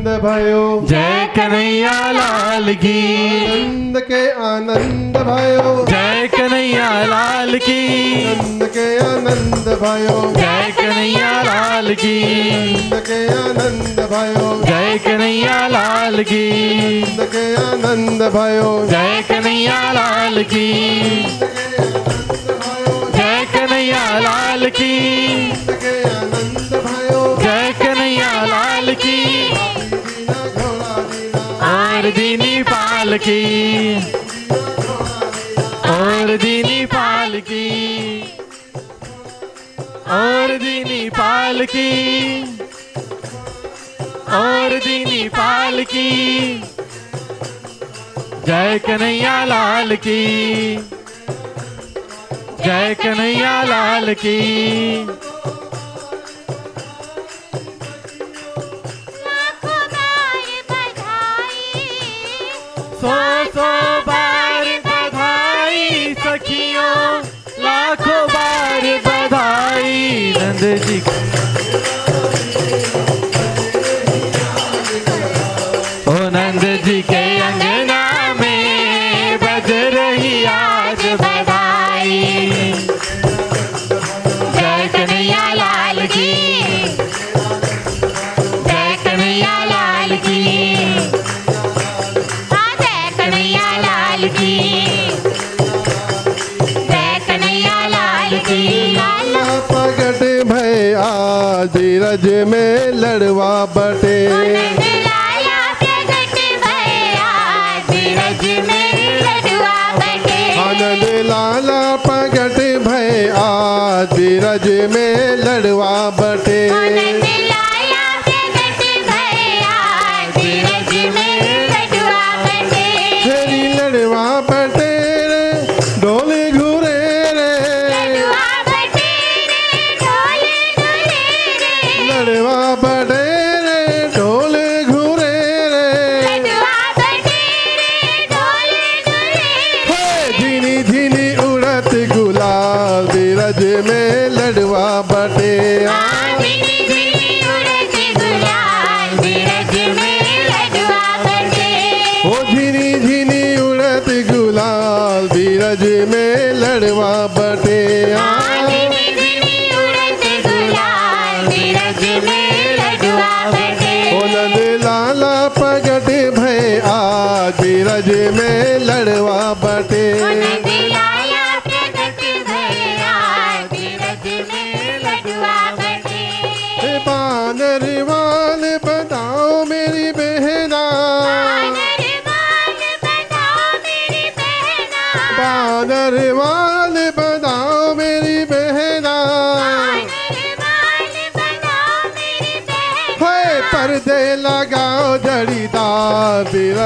आनंद भयो। जय कन्हैया लाल की। आनंद के आनंद भयो। जय कन्हैया लाल की। आनंद के आनंद भयो। जय कन्हैया लाल की। आनंद के आनंद भयो। जय कन्हैया लाल की। आनंद के आनंद भयो। जय कन्हैया लाल की। जय कन्हैया लाल की आनंद भयो। जय कन्हैया लाल की। दीनी पाल की। और दीनी पाल की। और दीनी पाल की। और दीनी पाल की। जय कन्हैया लाल की। जय कन्हैया लाल की। सौ सौ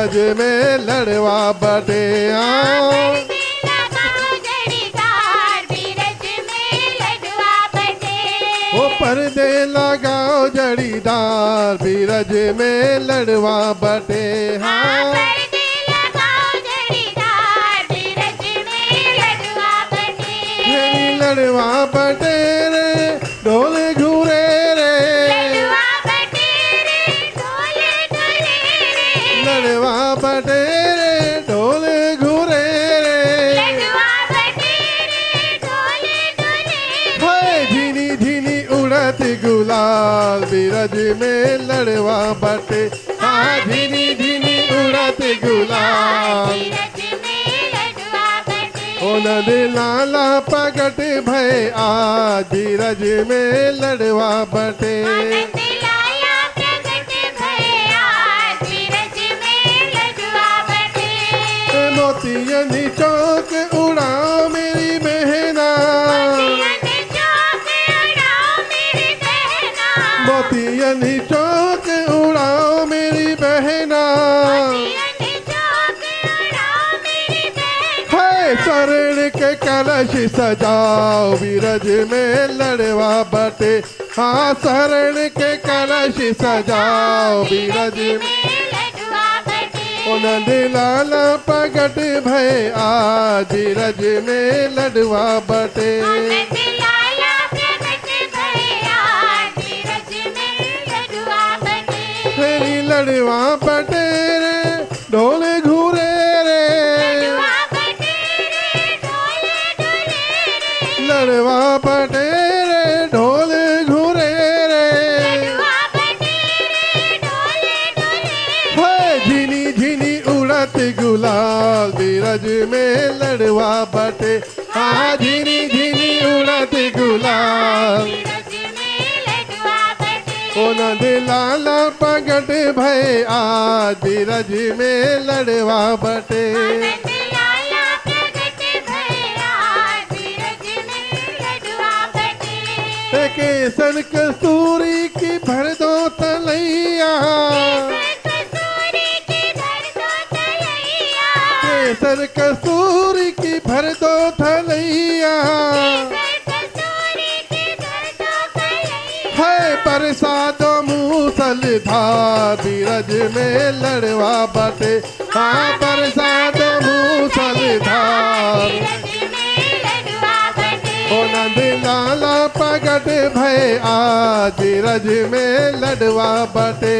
जड़ीदार में लड़वा बटे आओ पर्दे लगाओ जड़ीदार धीरज में लड़वा बटे हाँ गुलाल धीरज बटे। ओ नद लाला पगट भय आ धीरज में लड़वा बटे। मोतियनी चौक उड़ाओ मेरी बहना। मोतियन चौक के कलश सजाओ विरज में लड़वा बटे। हाँ शरण के कलश सजाओ विरज में। नंद लाल प्रगट भय आज रज में लड़वा बटे। लड़वा बटे। ढोले घू बेटवा पटे रे ढोल घुरे रे। झिनी झिनी उड़त गुलाल बीरज में लड़वा बटे हाँ झिनी झिनी उड़त गुलाल। ओ लाल पगट भय आ धीरज में लड़वा बटे के सन कसूरी की भर दो तलैया। केसर कस्तूरी की भर दो थलैया है प्रसाद मूसल था धीरज में लड़वा बटे हाँ प्रसाद मूसल था ओ नंद लाला प्रगट भय आज रज में लडवा बटे।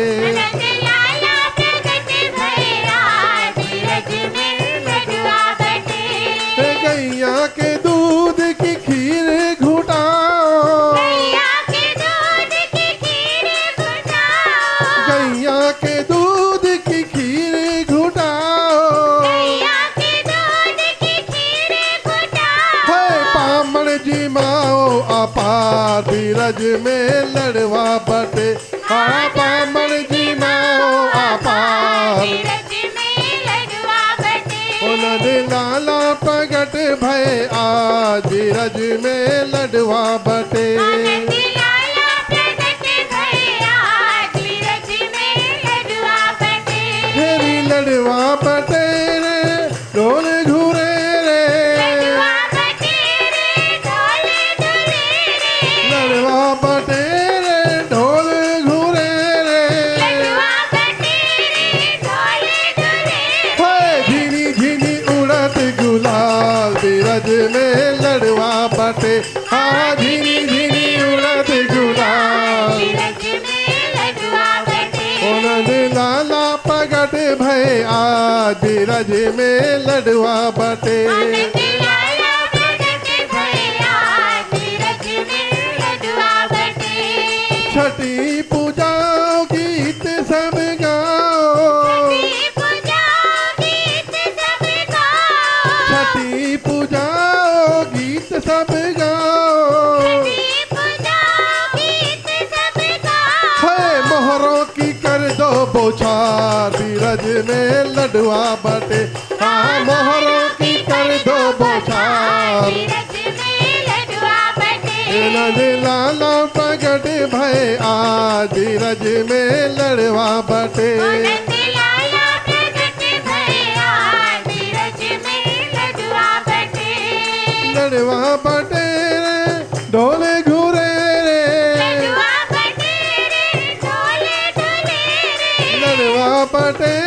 बटुआ बटे छठी पूजा गीत सब गाओ। छठी पूजा गीत सब गाओ। मोहरों की कर दो बोछा बीरज में लडुआ बटे संकट भय आदिरज में लड़वा बटे। लड़वा बटे। डोले घूरे रे। लड़वा बटे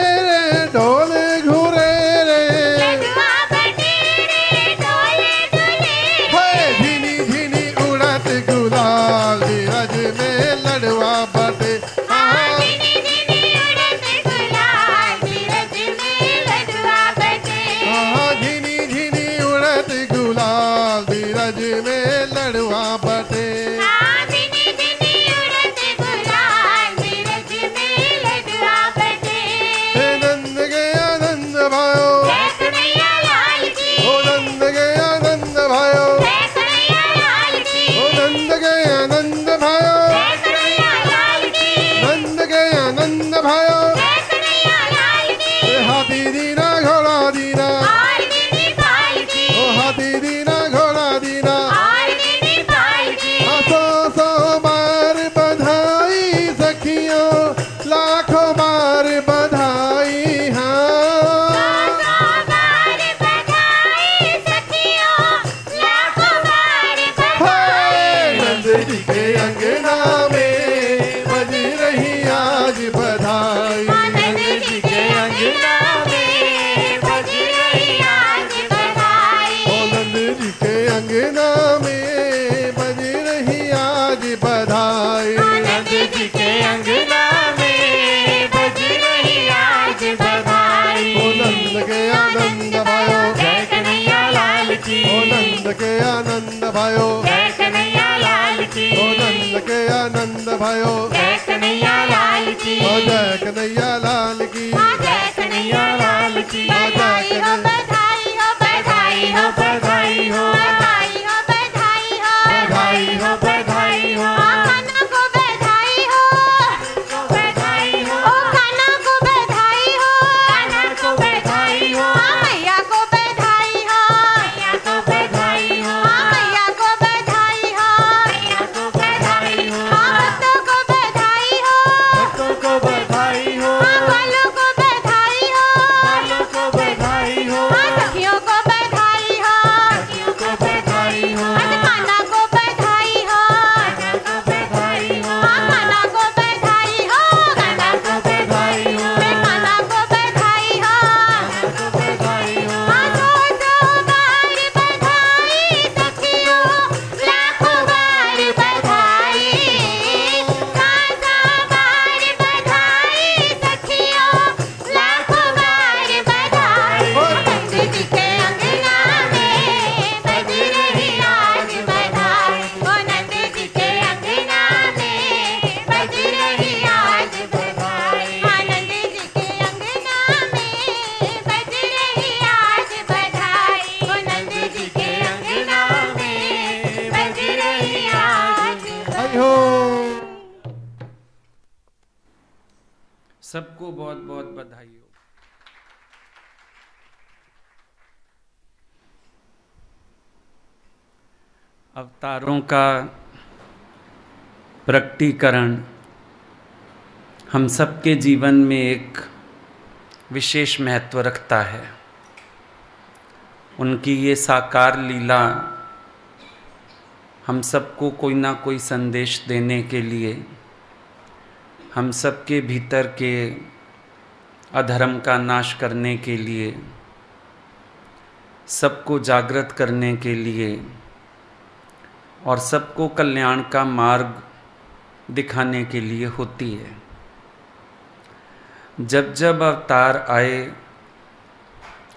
अवतारों का प्रकटीकरण हम सबके जीवन में एक विशेष महत्व रखता है। उनकी ये साकार लीला हम सबको कोई ना कोई संदेश देने के लिए, हम सबके भीतर के अधर्म का नाश करने के लिए, सबको जागृत करने के लिए और सबको कल्याण का मार्ग दिखाने के लिए होती है। जब जब अवतार आए,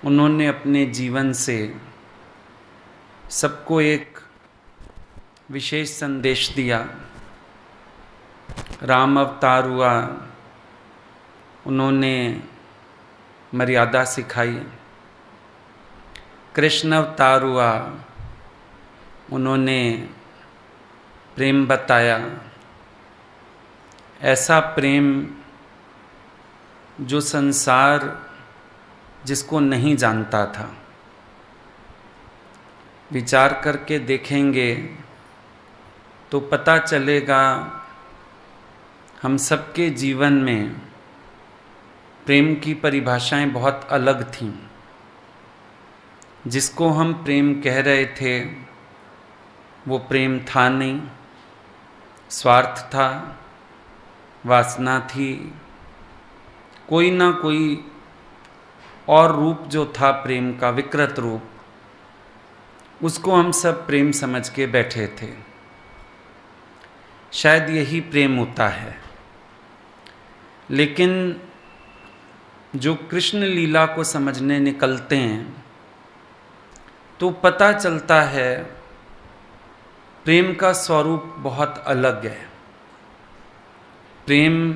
उन्होंने अपने जीवन से सबको एक विशेष संदेश दिया। राम अवतार हुआ, उन्होंने मर्यादा सिखाई। कृष्ण अवतार हुआ, उन्होंने प्रेम बताया। ऐसा प्रेम जो संसार जिसको नहीं जानता था। विचार करके देखेंगे तो पता चलेगा हम सबके जीवन में प्रेम की परिभाषाएँ बहुत अलग थीं। जिसको हम प्रेम कह रहे थे, वो प्रेम था नहीं। स्वार्थ था, वासना थी। कोई ना कोई और रूप जो था प्रेम का, विकृत रूप, उसको हम सब प्रेम समझ के बैठे थे। शायद यही प्रेम होता है। लेकिन जो कृष्ण लीला को समझने निकलते हैं तो पता चलता है प्रेम का स्वरूप बहुत अलग है। प्रेम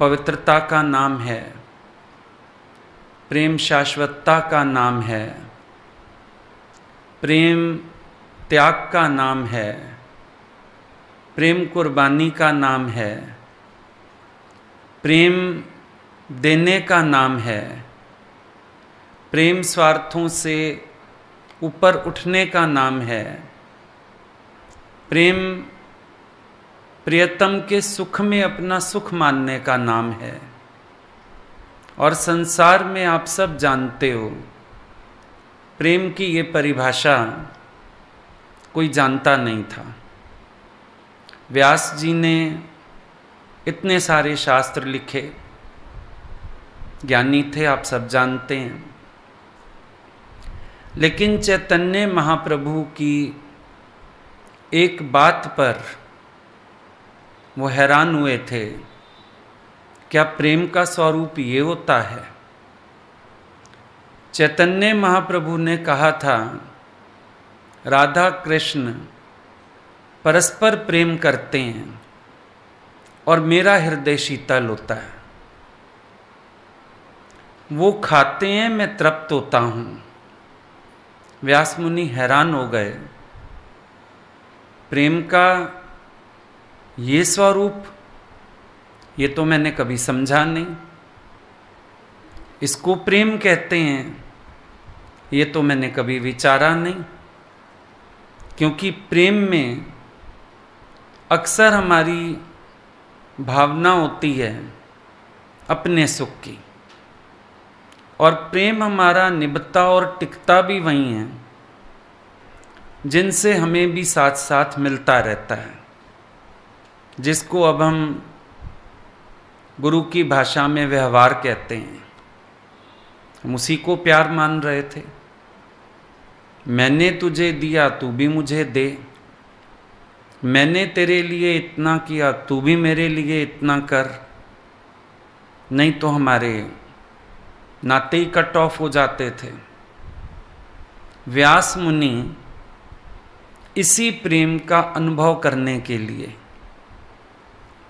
पवित्रता का नाम है। प्रेम शाश्वतता का नाम है। प्रेम त्याग का नाम है। प्रेम कुर्बानी का नाम है। प्रेम देने का नाम है। प्रेम स्वार्थों से ऊपर उठने का नाम है। प्रेम प्रियतम के सुख में अपना सुख मानने का नाम है। और संसार में आप सब जानते हो, प्रेम की ये परिभाषा कोई जानता नहीं था। व्यास जी ने इतने सारे शास्त्र लिखे, ज्ञानी थे, आप सब जानते हैं। लेकिन चैतन्य महाप्रभु की एक बात पर वो हैरान हुए थे, क्या प्रेम का स्वरूप ये होता है? चैतन्य महाप्रभु ने कहा था, राधा कृष्ण परस्पर प्रेम करते हैं और मेरा हृदय शीतल होता है। वो खाते हैं, मैं तृप्त होता हूँ। व्यास मुनि हैरान हो गए। प्रेम का ये स्वरूप, ये तो मैंने कभी समझा नहीं। इसको प्रेम कहते हैं, ये तो मैंने कभी विचारा नहीं। क्योंकि प्रेम में अक्सर हमारी भावना होती है अपने सुख की। और प्रेम हमारा निभता और टिकता भी वही है। जिनसे हमें भी साथ साथ मिलता रहता है। जिसको अब हम गुरु की भाषा में व्यवहार कहते हैं। हम उसी को प्यार मान रहे थे। मैंने तुझे दिया, तू भी मुझे दे। मैंने तेरे लिए इतना किया, तू भी मेरे लिए इतना कर। नहीं तो हमारे नाते ही कट ऑफ़ हो जाते थे। व्यास मुनि इसी प्रेम का अनुभव करने के लिए,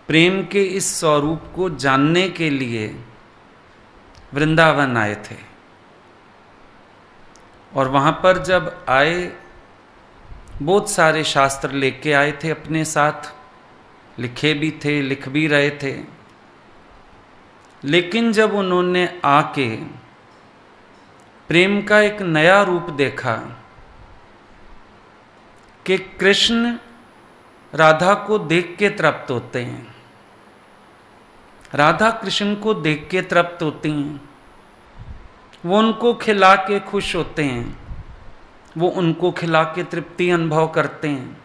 प्रेम के इस स्वरूप को जानने के लिए वृंदावन आए थे। और वहाँ पर जब आए, बहुत सारे शास्त्र लेके आए थे अपने साथ, लिखे भी थे, लिख भी रहे थे। लेकिन जब उन्होंने आके प्रेम का एक नया रूप देखा कि कृष्ण राधा को देख के तृप्त होते हैं। राधा कृष्ण को देख के तृप्त होती हैं। वो उनको खिला के खुश होते हैं। वो उनको खिला के तृप्ति अनुभव करते हैं।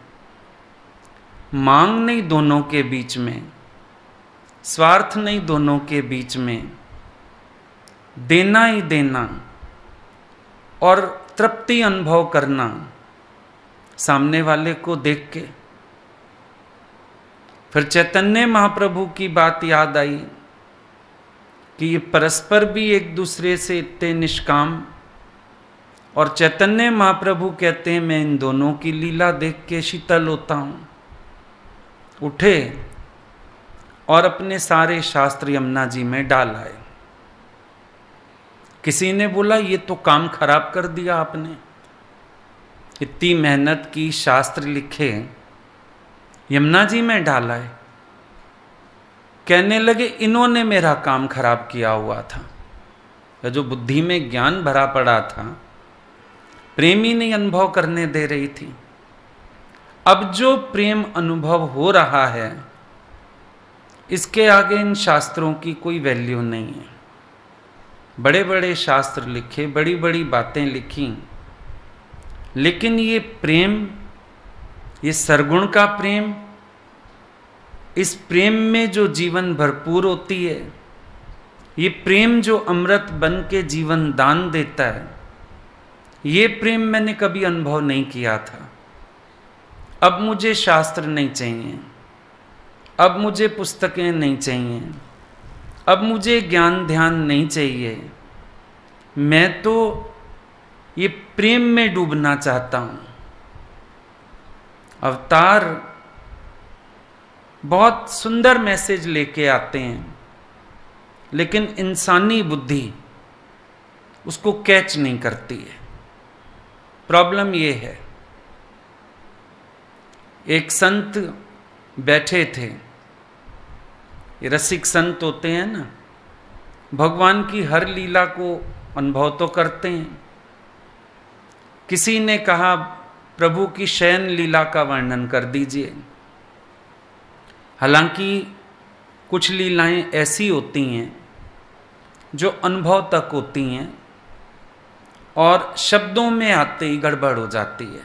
मांग नहीं दोनों के बीच में। स्वार्थ नहीं दोनों के बीच में। देना ही देना और तृप्ति अनुभव करना। सामने वाले को देख के। फिर चैतन्य महाप्रभु की बात याद आई कि ये परस्पर भी एक दूसरे से इतने निष्काम और चैतन्य महाप्रभु कहते हैं, मैं इन दोनों की लीला देख के शीतल होता हूँ। उठे और अपने सारे शास्त्र यमुना जी में डाल आए। किसी ने बोला, ये तो काम खराब कर दिया आपने। इतनी मेहनत की शास्त्र लिखे, यमुना जी में डाला है। कहने लगे, इन्होंने मेरा काम खराब किया हुआ था। या जो बुद्धि में ज्ञान भरा पड़ा था, प्रेमी नहीं अनुभव करने दे रही थी। अब जो प्रेम अनुभव हो रहा है, इसके आगे इन शास्त्रों की कोई वैल्यू नहीं है। बड़े बड़े शास्त्र लिखे बड़ी बड़ी बातें लिखी लेकिन ये प्रेम, ये सरगुण का प्रेम, इस प्रेम में जो जीवन भरपूर होती है, ये प्रेम जो अमृत बन के जीवन दान देता है, ये प्रेम मैंने कभी अनुभव नहीं किया था। अब मुझे शास्त्र नहीं चाहिए, अब मुझे पुस्तकें नहीं चाहिए, अब मुझे ज्ञान ध्यान नहीं चाहिए। मैं तो ये प्रेम में डूबना चाहता हूँ। अवतार बहुत सुंदर मैसेज लेके आते हैं, लेकिन इंसानी बुद्धि उसको कैच नहीं करती है। प्रॉब्लम ये है, एक संत बैठे थे, ये रसिक संत होते हैं ना, भगवान की हर लीला को अनुभव तो करते हैं किसी ने कहा, प्रभु की शयन लीला का वर्णन कर दीजिए। हालाँकि कुछ लीलाएँ ऐसी होती हैं, जो अनुभव तक होती हैं, और शब्दों में आते ही गड़बड़ हो जाती है।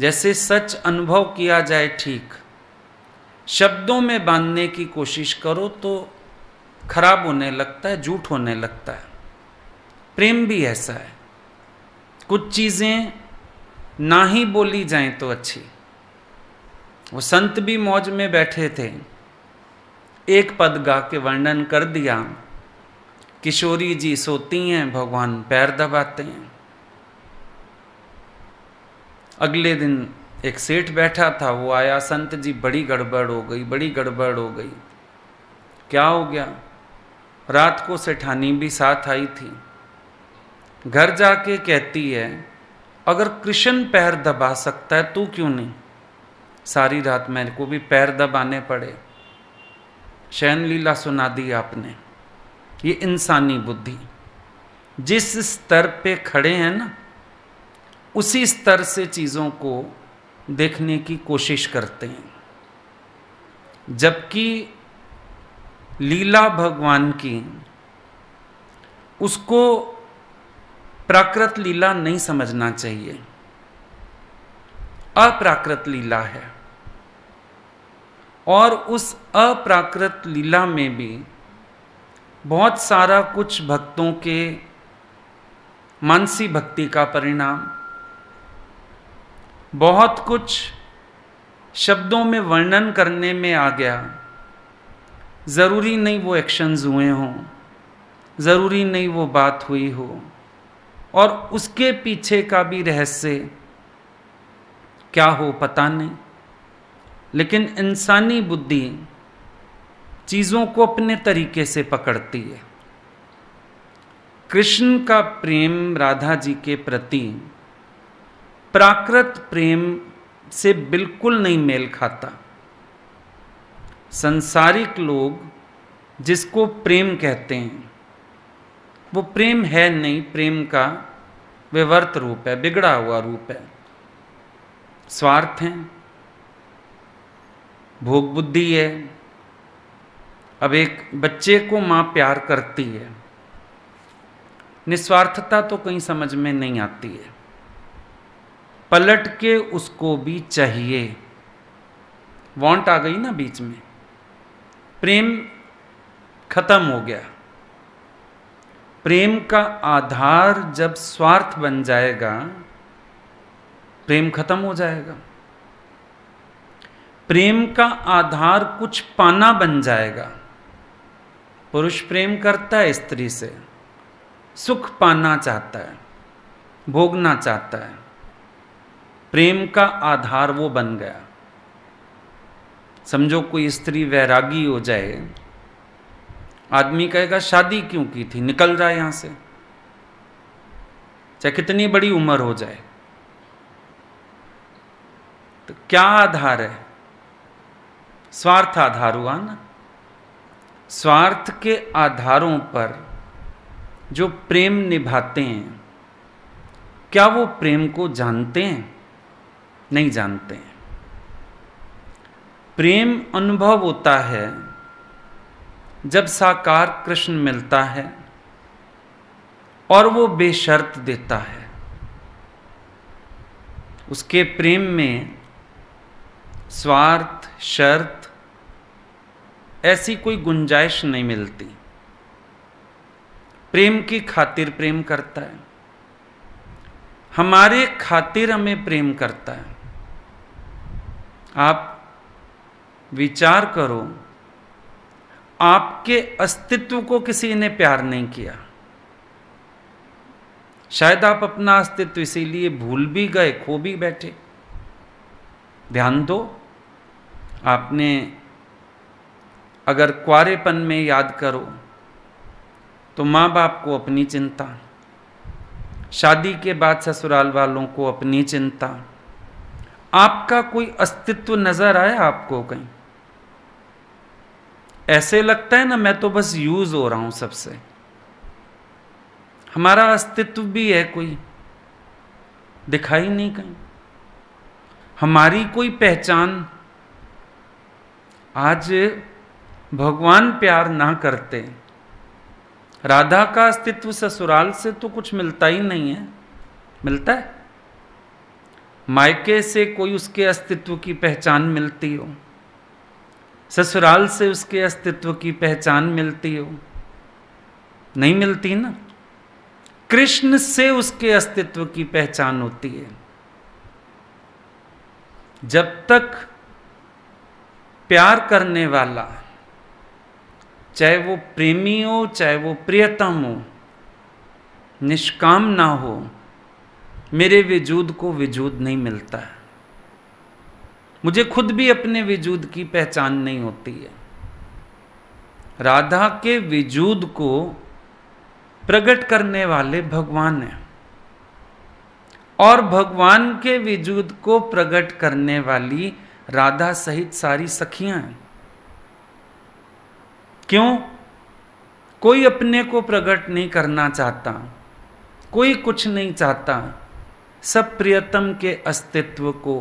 जैसे सच अनुभव किया जाए ठीक, शब्दों में बांधने की कोशिश करो तो खराब होने लगता है, झूठ होने लगता है। प्रेम भी ऐसा है। कुछ चीज़ें ना ही बोली जाएँ तो अच्छी। वो संत भी मौज में बैठे थे। एक पद गा के वर्णन कर दिया। किशोरी जी सोती हैं, भगवान पैर दबाते हैं। अगले दिन एक सेठ बैठा था, वो आया, संत जी बड़ी गड़बड़ हो गई, बड़ी गड़बड़ हो गई। क्या हो गया? रात को सेठानी भी साथ आई थी। घर जाके कहती है, अगर कृष्ण पैर दबा सकता है, तू क्यों नहीं? सारी रात मेरे को भी पैर दबाने पड़े। शयन लीला सुना दी आपने, ये इंसानी बुद्धि। जिस स्तर पे खड़े हैं ना, उसी स्तर से चीज़ों को देखने की कोशिश करते हैं। जबकि लीला भगवान की, उसको प्राकृत लीला नहीं समझना चाहिए। अप्राकृत लीला है। और उस अप्राकृत लीला में भी बहुत सारा कुछ भक्तों के मानसी भक्ति का परिणाम, बहुत कुछ शब्दों में वर्णन करने में आ गया। ज़रूरी नहीं वो एक्शंस हुए हों, ज़रूरी नहीं वो बात हुई हो। और उसके पीछे का भी रहस्य क्या हो पता नहीं। लेकिन इंसानी बुद्धि चीज़ों को अपने तरीके से पकड़ती है। कृष्ण का प्रेम राधा जी के प्रति प्राकृत प्रेम से बिल्कुल नहीं मेल खाता। संसारिक लोग जिसको प्रेम कहते हैं वो प्रेम है नहीं, प्रेम का विवर्त रूप है, बिगड़ा हुआ रूप है। स्वार्थ है, भोग बुद्धि है। अब एक बच्चे को माँ प्यार करती है। निस्वार्थता तो कहीं समझ में नहीं आती है। पलट के उसको भी चाहिए। वांट आ गई ना बीच में। प्रेम खत्म हो गया। प्रेम का आधार जब स्वार्थ बन जाएगा, प्रेम खत्म हो जाएगा। प्रेम का आधार कुछ पाना बन जाएगा। पुरुष प्रेम करता है स्त्री से, सुख पाना चाहता है, भोगना चाहता है। प्रेम का आधार वो बन गया। समझो कोई स्त्री वैरागी हो जाए आदमी कहेगा, शादी क्यों की थी? निकल जाए यहाँ से। चाहे कितनी बड़ी उम्र हो जाए। तो क्या आधार है? स्वार्थ आधार हुआ ना? स्वार्थ के आधारों पर जो प्रेम निभाते हैं, क्या वो प्रेम को जानते हैं? नहीं जानते हैं। प्रेम अनुभव होता है जब साकार कृष्ण मिलता है और वो बेशर्त देता है। उसके प्रेम में स्वार्थ, शर्त ऐसी कोई गुंजाइश नहीं मिलती। प्रेम की खातिर प्रेम करता है। हमारे खातिर हमें प्रेम करता है। आप विचार करो आपके अस्तित्व को किसी ने प्यार नहीं किया। शायद आप अपना अस्तित्व इसीलिए भूल भी गए, खो भी बैठे। ध्यान दो, आपने अगर कुआरेपन में याद करो तो माँ बाप को अपनी चिंता, शादी के बाद ससुराल वालों को अपनी चिंता। आपका कोई अस्तित्व नज़र आया आपको कहीं? ऐसे लगता है ना, मैं तो बस यूज़ हो रहा हूँ सबसे। हमारा अस्तित्व भी है कोई। दिखाई नहीं कहीं। हमारी कोई पहचान आज भगवान प्यार ना करते। राधा का अस्तित्व ससुराल से तो कुछ मिलता ही नहीं है। मिलता है? मायके से कोई उसके अस्तित्व की पहचान मिलती हो। ससुराल से उसके अस्तित्व की पहचान मिलती हो। नहीं मिलती ना? कृष्ण से उसके अस्तित्व की पहचान होती है। जब तक प्यार करने वाला, चाहे वो प्रेमी हो, चाहे वो प्रियतम हो, निष्काम ना हो, मेरे वजूद को वजूद नहीं मिलता। है मुझे खुद भी अपने वजूद की पहचान नहीं होती है। राधा के वजूद को प्रकट करने वाले भगवान हैं और भगवान के वजूद को प्रकट करने वाली राधा सहित सारी सखियाँ हैं। क्यों? कोई अपने को प्रकट नहीं करना चाहता, कोई कुछ नहीं चाहता, सब प्रियतम के अस्तित्व को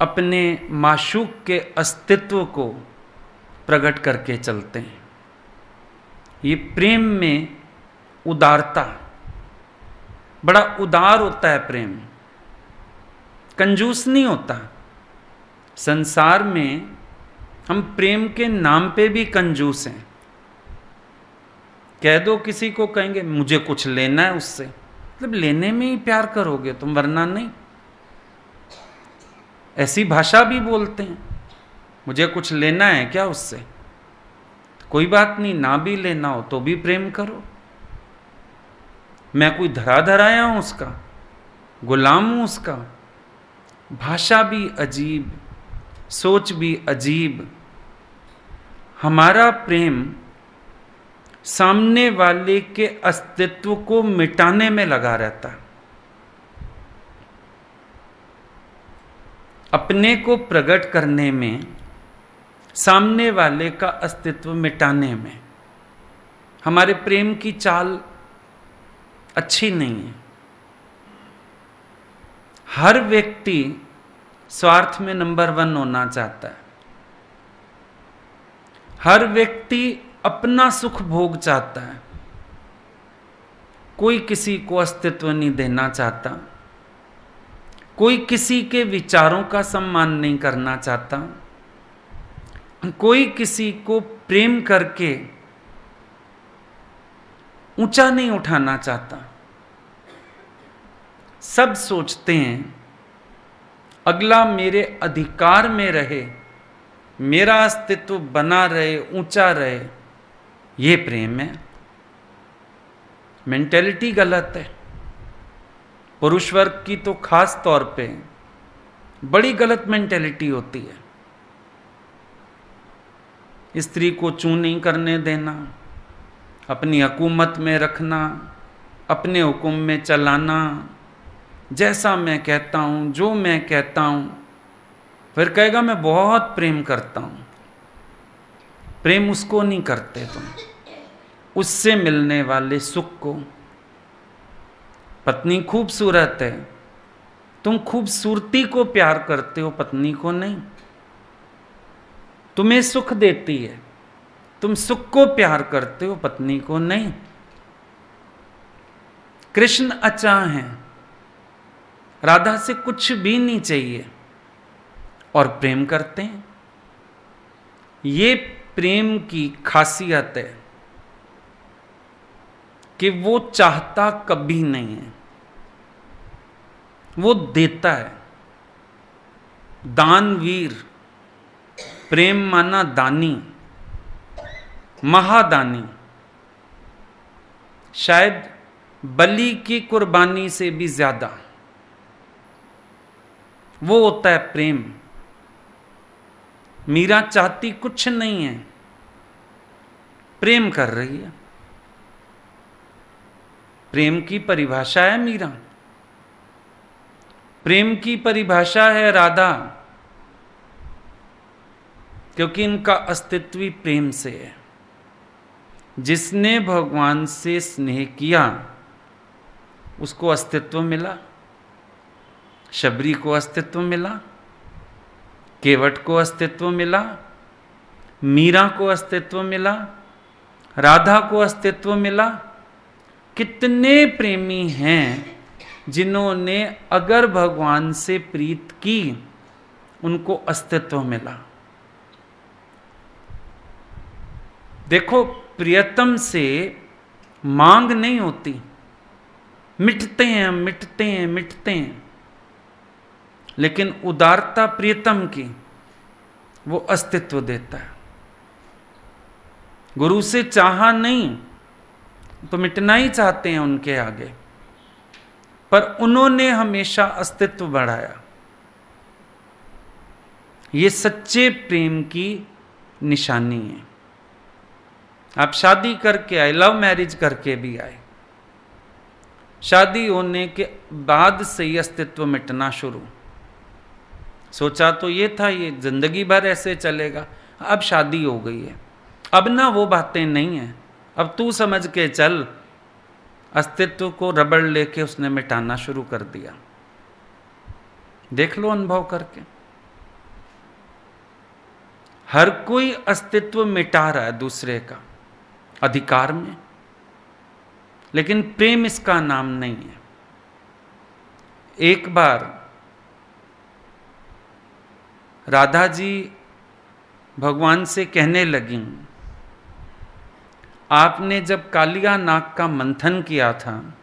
अपने माशूक के अस्तित्व को प्रकट करके चलते हैं। ये प्रेम में उदारता, बड़ा उदार होता है प्रेम। कंजूस नहीं होता। संसार में हम प्रेम के नाम पे भी कंजूस हैं। कह दो किसी को कहेंगे, मुझे कुछ लेना है उससे। मतलब लेने में ही प्यार करोगे तुम, वरना नहीं। ऐसी भाषा भी बोलते हैं। मुझे कुछ लेना है क्या उससे? कोई बात नहीं, ना भी लेना हो तो भी प्रेम करो। मैं कोई धरा धराया हूँ उसका, गुलाम हूँ उसका। भाषा भी अजीब, सोच भी अजीब। हमारा प्रेम सामने वाले के अस्तित्व को मिटाने में लगा रहता है। अपने को प्रकट करने में, सामने वाले का अस्तित्व मिटाने में। हमारे प्रेम की चाल अच्छी नहीं है। हर व्यक्ति स्वार्थ में नंबर वन होना चाहता है। हर व्यक्ति अपना सुख भोग चाहता है। कोई किसी को अस्तित्व नहीं देना चाहता। कोई किसी के विचारों का सम्मान नहीं करना चाहता। कोई किसी को प्रेम करके ऊँचा नहीं उठाना चाहता। सब सोचते हैं, अगला मेरे अधिकार में रहे, मेरा अस्तित्व बना रहे, ऊँचा रहे, ये प्रेम है। मेंटेलिटी गलत है। पुरुष वर्ग की तो खास तौर पे बड़ी गलत मेंटेलिटी होती है। स्त्री को चू नहीं करने देना, अपनी हुकूमत में रखना, अपने हुक्म में चलाना, जैसा मैं कहता हूँ, जो मैं कहता हूँ, फिर कहेगा, मैं बहुत प्रेम करता हूँ। प्रेम उसको नहीं करते तुम। उससे मिलने वाले सुख को पत्नी खूबसूरत है। तुम खूबसूरती को प्यार करते हो, पत्नी को नहीं। तुम्हें सुख देती है। तुम सुख को प्यार करते हो, पत्नी को नहीं। कृष्ण अचा है। राधा से कुछ भी नहीं चाहिए। और प्रेम करते हैं। ये प्रेम की खासियत है कि वो चाहता कभी नहीं है। वो देता है। दानवीर, प्रेम माना दानी, महादानी। शायद बलि की कुर्बानी से भी ज़्यादा। वो होता है प्रेम। मीरा चाहती कुछ नहीं है। प्रेम कर रही है। प्रेम की परिभाषा है मीरा। प्रेम की परिभाषा है राधा, क्योंकि इनका अस्तित्व ही प्रेम से है। जिसने भगवान से स्नेह किया, उसको अस्तित्व मिला, शबरी को अस्तित्व मिला, केवट को अस्तित्व मिला, मीरा को अस्तित्व मिला, राधा को अस्तित्व मिला, कितने प्रेमी हैं जिन्होंने अगर भगवान से प्रीत की, उनको अस्तित्व मिला। देखो, प्रियतम से मांग नहीं होती। मिटते हैं मिटते हैं मिटते हैं। लेकिन उदारता प्रियतम की, वो अस्तित्व देता है। गुरु से चाहा नहीं तो मिटना ही चाहते हैं उनके आगे। पर उन्होंने हमेशा अस्तित्व बढ़ाया। ये सच्चे प्रेम की निशानी है। आप शादी करके आए लव मैरिज करके भी आए। शादी होने के बाद से ही अस्तित्व मिटना शुरू। सोचा तो ये था, ये ज़िंदगी भर ऐसे चलेगा। अब शादी हो गई है। अब ना वो बातें नहीं है। अब तू समझ के चल अस्तित्व को रबड़ लेके उसने मिटाना शुरू कर दिया। देख लो अनुभव करके। हर कोई अस्तित्व मिटा रहा है दूसरे का, अधिकार में। लेकिन प्रेम इसका नाम नहीं है। एक बार राधा जी भगवान से कहने लगी आपने जब कालिया नाग का मंथन किया था,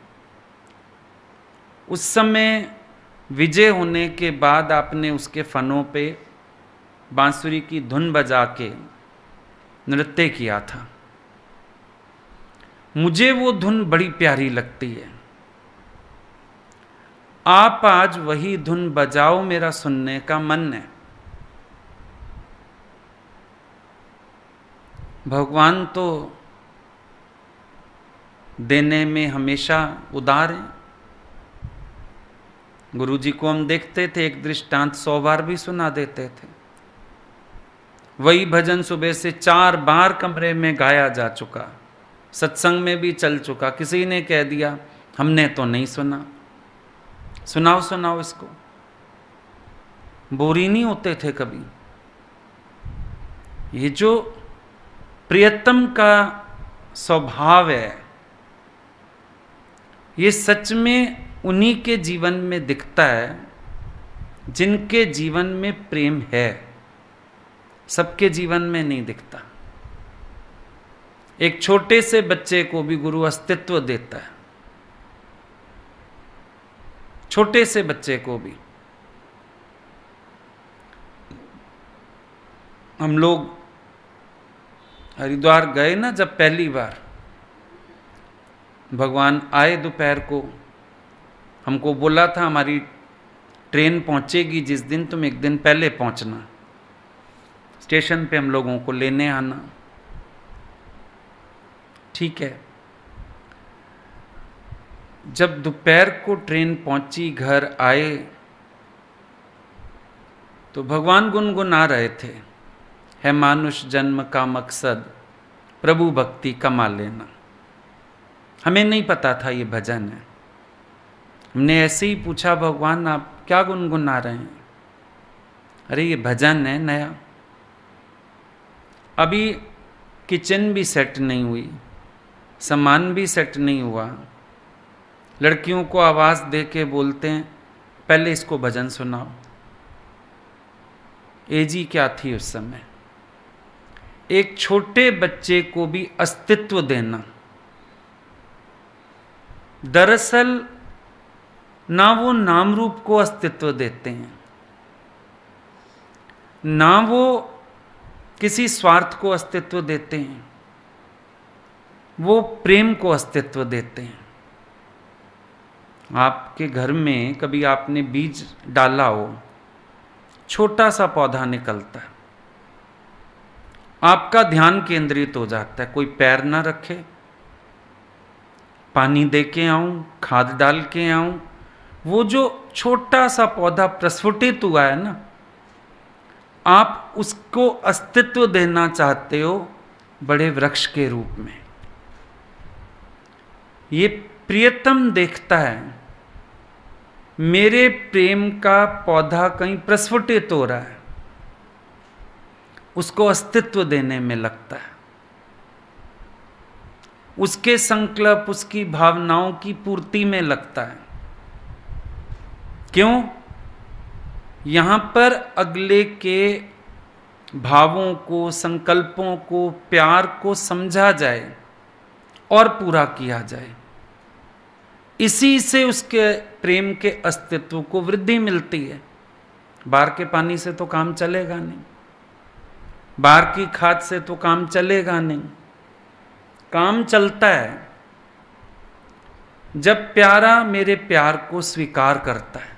उस समय विजय होने के बाद आपने उसके फनों पे बांसुरी की धुन बजा के नृत्य किया था। मुझे वो धुन बड़ी प्यारी लगती है। आप आज वही धुन बजाओ मेरा सुनने का मन है। भगवान तो देने में हमेशा उदार हैं। गुरु जी को हम देखते थे, एक दृष्टांत सौ बार भी सुना देते थे। वही भजन सुबह से चार बार कमरे में गाया जा चुका, सत्संग में भी चल चुका, किसी ने कह दिया, हमने तो नहीं सुना। सुनाओ सुनाओ इसको। बोरी नहीं होते थे कभी। ये जो प्रियतम का स्वभाव है ये सच में उन्हीं के जीवन में दिखता है, जिनके जीवन में प्रेम है। सबके जीवन में नहीं दिखता। एक छोटे से बच्चे को भी गुरु अस्तित्व देता है। छोटे से बच्चे को भी। हम लोग हरिद्वार गए ना जब पहली बार? भगवान आए दोपहर को। हमको बोला था, हमारी ट्रेन पहुंचेगी जिस दिन, तुम एक दिन पहले पहुँचना। स्टेशन पे हम लोगों को लेने आना। ठीक है। जब दोपहर को ट्रेन पहुँची, घर आए तो भगवान गुनगुना रहे थे, है मानुष जन्म का मकसद, प्रभु भक्ति कमा लेना। हमें नहीं पता था ये भजन है। हमने ऐसे ही पूछा, भगवान, आप क्या गुनगुना रहे हैं? अरे, ये भजन है नया। अभी किचन भी सेट नहीं हुई, सामान भी सेट नहीं हुआ। लड़कियों को आवाज़ दे के बोलते हैं, पहले इसको भजन सुनाओ। एजी क्या थी उस समय? एक छोटे बच्चे को भी अस्तित्व देना। दरअसल ना वो नाम रूप को अस्तित्व देते हैं, ना वो किसी स्वार्थ को अस्तित्व देते हैं, वो प्रेम को अस्तित्व देते हैं। आपके घर में कभी आपने बीज डाला हो, छोटा सा पौधा निकलता है, आपका ध्यान केंद्रित हो जाता है, कोई पैर ना रखे पानी दे के आऊँ, खाद डाल के आऊँ, वो जो छोटा सा पौधा प्रस्फुटित हुआ है ना, आप उसको अस्तित्व देना चाहते हो बड़े वृक्ष के रूप में। ये प्रियतम देखता है, मेरे प्रेम का पौधा कहीं प्रस्फुटित हो रहा है, उसको अस्तित्व देने में लगता है। उसके संकल्प, उसकी भावनाओं की पूर्ति में लगता है। क्यों? यहाँ पर अगले के भावों को, संकल्पों को, प्यार को समझा जाए और पूरा किया जाए। इसी से उसके प्रेम के अस्तित्व को वृद्धि मिलती है। बाहर के पानी से तो काम चलेगा नहीं। बाहर की खाद से तो काम चलेगा नहीं। काम चलता है, जब प्यारा मेरे प्यार को स्वीकार करता है,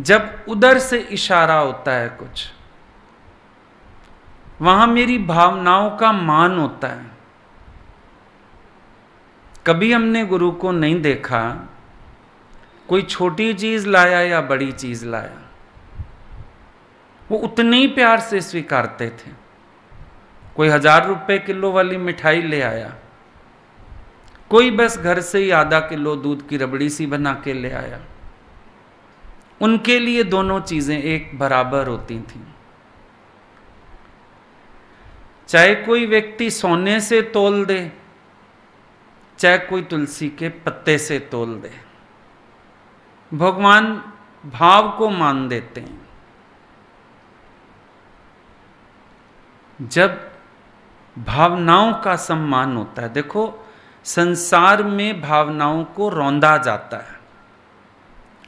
जब उधर से इशारा होता है कुछ, वहाँ मेरी भावनाओं का मान होता है। कभी हमने गुरु को नहीं देखा, कोई छोटी चीज़ लाया या बड़ी चीज़ लाया, वो उतने ही प्यार से स्वीकारते थे। कोई हज़ार रुपए किलो वाली मिठाई ले आया। कोई बस घर से ही आधा किलो दूध की रबड़ी सी बना के ले आया। उनके लिए दोनों चीज़ें एक बराबर होती थीं। चाहे कोई व्यक्ति सोने से तोल दे, चाहे कोई तुलसी के पत्ते से तोल दे। भगवान भाव को मान देते हैं। जब भावनाओं का सम्मान होता है। देखो, संसार में भावनाओं को रौंदा जाता है।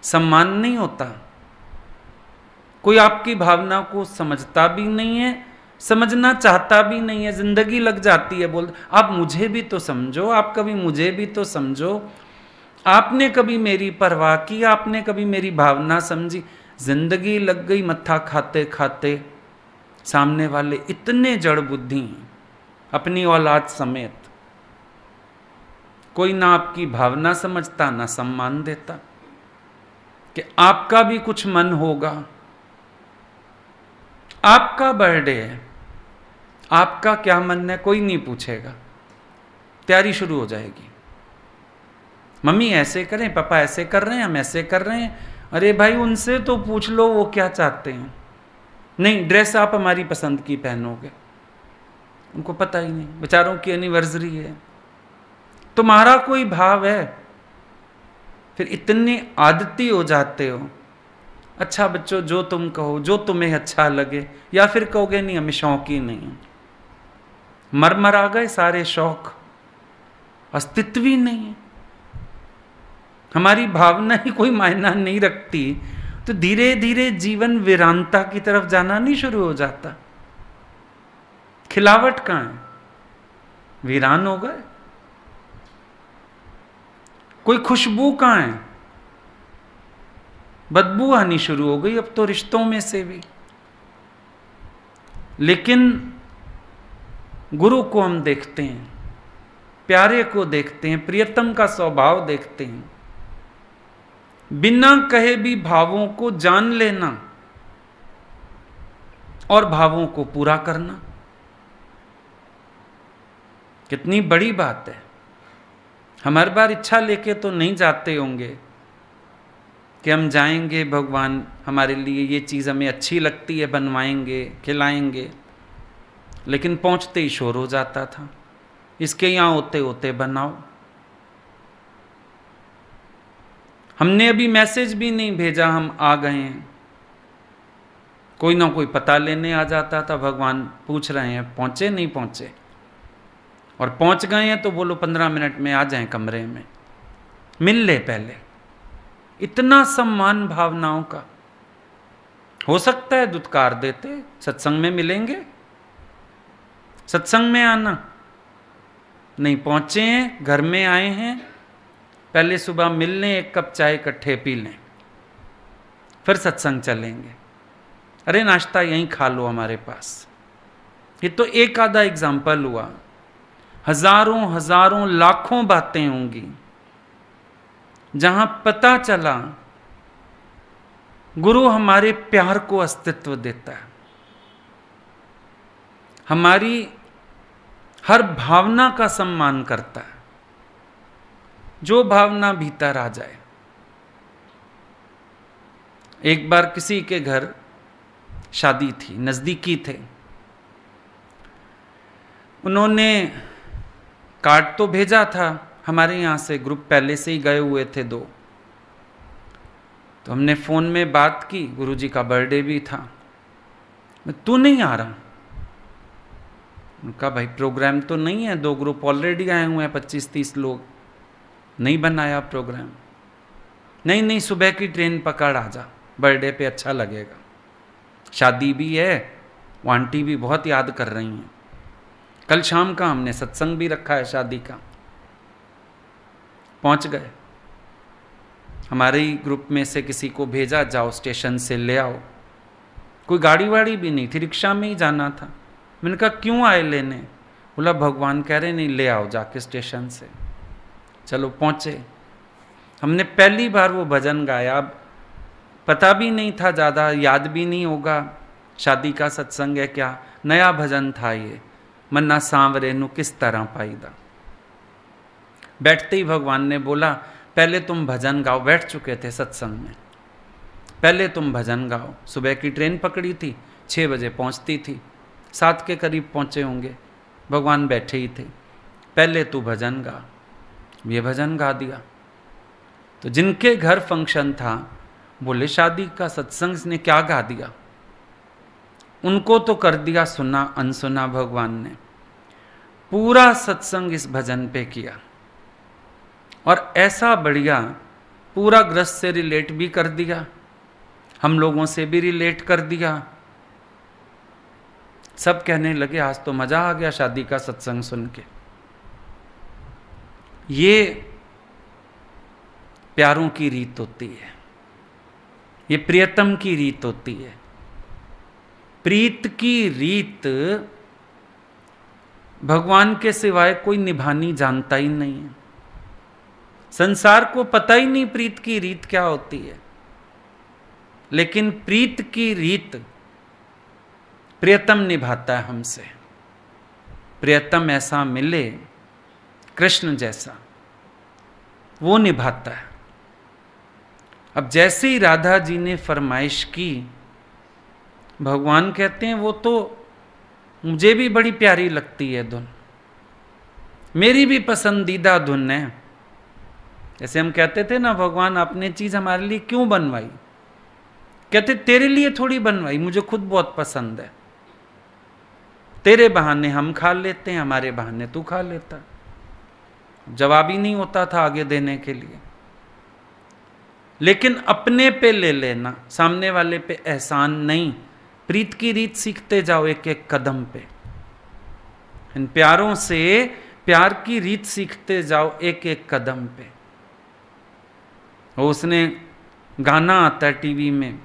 सम्मान नहीं होता। कोई आपकी भावना को समझता भी नहीं है, समझना चाहता भी नहीं है, ज़िंदगी लग जाती है, बोल, आप मुझे भी तो समझो, आप कभी मुझे भी तो समझो। आपने कभी मेरी परवाह की, आपने कभी मेरी भावना समझी। ज़िंदगी लग गई मत्था खाते खाते। सामने वाले इतने जड़ बुद्धि हैं। अपनी औलाद समेत। कोई ना आपकी भावना समझता, ना सम्मान देता। कि आपका भी कुछ मन होगा। आपका बर्थडे है। आपका क्या मन है, कोई नहीं पूछेगा। तैयारी शुरू हो जाएगी। मम्मी, ऐसे करें, पापा ऐसे कर रहे हैं, हम ऐसे कर रहे हैं। अरे भाई, उनसे तो पूछ लो, वो क्या चाहते हैं? नहीं ड्रेस आप हमारी पसंद की पहनोगे। उनको पता ही नहीं। बेचारों की एनिवर्सरी है। तुम्हारा कोई भाव है? फिर इतने आदती हो जाते हो। अच्छा बच्चों, जो तुम कहो, जो तुम्हें अच्छा लगे, या फिर कहोगे, नहीं, हमें शौक ही नहीं मर मर आ गए सारे शौक। अस्तित्व ही नहीं है। हमारी भावना ही कोई मायना नहीं रखती। तो धीरे धीरे जीवन वीरानता की तरफ़ जाना नहीं शुरू हो जाता। खिलावट कहाँ है? वीरान हो गए। कोई खुशबू कहाँ है? बदबू आनी शुरू हो गई अब तो रिश्तों में से भी। लेकिन गुरु को हम देखते हैं, प्यारे को देखते हैं, प्रियतम का स्वभाव देखते हैं। बिना कहे भी भावों को जान लेना और भावों को पूरा करना। कितनी बड़ी बात है। हम हर बार इच्छा लेके तो नहीं जाते होंगे कि हम जाएँगे, भगवान हमारे लिए ये चीज़ हमें अच्छी लगती है, बनवाएँगे, खिलाएँगे। लेकिन पहुँचते ही शोर हो जाता था। इसके यहाँ होते होते बनाओ। हमने अभी मैसेज भी नहीं भेजा, हम आ गए हैं। कोई ना कोई पता लेने आ जाता था, भगवान पूछ रहे हैं, पहुँचे, नहीं पहुँचे? और पहुँच गए हैं तो बोलो पंद्रह मिनट में आ जाएँ कमरे में। मिल ले पहले। इतना सम्मान भावनाओं का। हो सकता है दुत्कार देते, सत्संग में मिलेंगे। सत्संग में आना। नहीं, पहुँचे हैं, घर में आए हैं। पहले सुबह मिल लें, एक कप चाय इकट्ठे पी लें। फिर सत्संग चलेंगे। अरे, नाश्ता यहीं खा लो हमारे पास। ये तो एक आधा एग्ज़ाम्पल हुआ। हज़ारों हज़ारों, लाखों बातें होंगी। जहाँ पता चला, गुरु हमारे प्यार को अस्तित्व देता है। हमारी हर भावना का सम्मान करता है। जो भावना भीतर आ जाए। एक बार किसी के घर शादी थी, नज़दीकी थे। उन्होंने कार्ड तो भेजा था, हमारे यहाँ से, ग्रुप पहले से ही गए हुए थे दो। तो हमने फ़ोन में बात की, गुरुजी का बर्थडे भी था। मैं, तू नहीं आ रहा? उनका, भाई, प्रोग्राम तो नहीं है, दो ग्रुप ऑलरेडी आए हुए हैं, पच्चीस तीस लोग। नहीं बनाया प्रोग्राम। नहीं नहीं, सुबह की ट्रेन पकड़, आ जा। बर्थडे पे अच्छा लगेगा। शादी भी है, वो आंटी भी बहुत याद कर रही हैं। कल शाम का हमने सत्संग भी रखा है शादी का। पहुँच गए। हमारे ही ग्रुप में से किसी को भेजा, जाओ स्टेशन से ले आओ। कोई गाड़ी वाड़ी भी नहीं थी, रिक्शा में ही जाना था। मैंने कहा, क्यों आए लेने? बोला, भगवान कह रहे नहीं, ले आओ जाके स्टेशन से। चलो, पहुँचे। हमने पहली बार वो भजन गाया। अब पता भी नहीं था, ज़्यादा याद भी नहीं होगा, शादी का सत्संग है क्या? नया भजन था ये। मन्ना सांवरे नु किस तरह पाईदा? बैठते ही भगवान ने बोला, पहले तुम भजन गाओ। बैठ चुके थे सत्संग में। पहले तुम भजन गाओ। सुबह की ट्रेन पकड़ी थी छः बजे पहुँचती थी। सात के करीब पहुँचे होंगे। भगवान बैठे ही थे। पहले तू भजन गा। ये भजन गा दिया। तो जिनके घर फ़ंक्शन था, बोले, शादी का सत्संग ने क्या गा दिया? उनको तो कर दिया सुना, अनसुना भगवान ने। पूरा सत्संग इस भजन पे किया। और ऐसा बढ़िया पूरा ग्रस्त से रिलेट भी कर दिया। हम लोगों से भी रिलेट कर दिया। सब कहने लगे, आज तो मज़ा आ गया शादी का सत्संग सुन के। ये प्यारों की रीत होती है। ये प्रियतम की रीत होती है। प्रीत की रीत भगवान के सिवाय कोई निभानी जानता ही नहीं है। संसार को पता ही नहीं प्रीत की रीत क्या होती है। लेकिन प्रीत की रीत प्रियतम निभाता है हमसे। प्रियतम ऐसा मिले, कृष्ण जैसा, वो निभाता है। अब जैसे ही राधा जी ने फरमाइश की, भगवान कहते हैं, वो तो मुझे भी बड़ी प्यारी लगती है धुन। मेरी भी पसंदीदा धुन है। जैसे हम कहते थे ना, भगवान, आपने चीज़ हमारे लिए क्यों बनवाई? कहते, तेरे लिए थोड़ी बनवाई, मुझे खुद बहुत पसंद है। तेरे बहाने हम खा लेते हैं, हमारे बहाने तू खा लेता। जवाब ही नहीं होता था आगे देने के लिए। लेकिन अपने पे ले लेना, सामने वाले पे एहसान नहीं। प्रीत की रीत सीखते जाओ एक एक कदम पे। इन प्यारों से प्यार की रीत सीखते जाओ एक एक कदम पे। उसने गाना आता है टीवी में,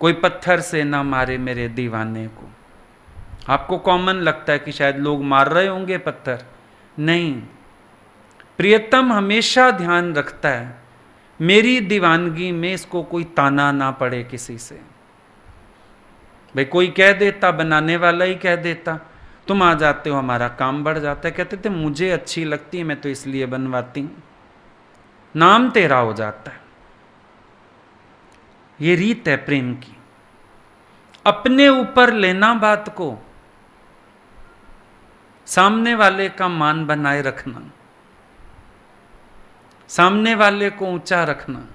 कोई पत्थर से ना मारे मेरे दीवाने को। आपको कॉमन लगता है कि शायद लोग मार रहे होंगे पत्थर। नहीं, प्रियतम हमेशा ध्यान रखता है, मेरी दीवानगी में इसको कोई ताना ना पड़े किसी से। भाई, कोई कह देता, बनाने वाला ही कह देता। तुम आ जाते हो, हमारा काम बढ़ जाता है। कहते थे, मुझे अच्छी लगती है, मैं तो इसलिए बनवाती हूँ। नाम तेरा हो जाता है। ये रीत है प्रेम की। अपने ऊपर लेना बात को। सामने वाले का मान बनाए रखना। सामने वाले को ऊँचा रखना।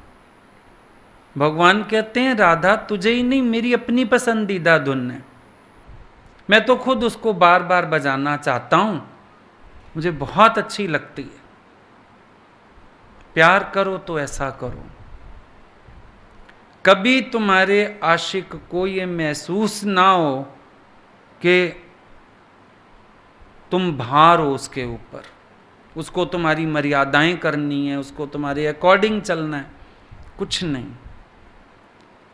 भगवान कहते हैं, राधा, तुझे ही नहीं, मेरी अपनी पसंदीदा धुन है। मैं तो खुद उसको बार बार बजाना चाहता हूँ। मुझे बहुत अच्छी लगती है। प्यार करो तो ऐसा करो। कभी तुम्हारे आशिक को ये महसूस ना हो कि तुम भार हो उसके ऊपर। उसको तुम्हारी मर्यादाएँ करनी है, उसको तुम्हारे अकॉर्डिंग चलना है। कुछ नहीं।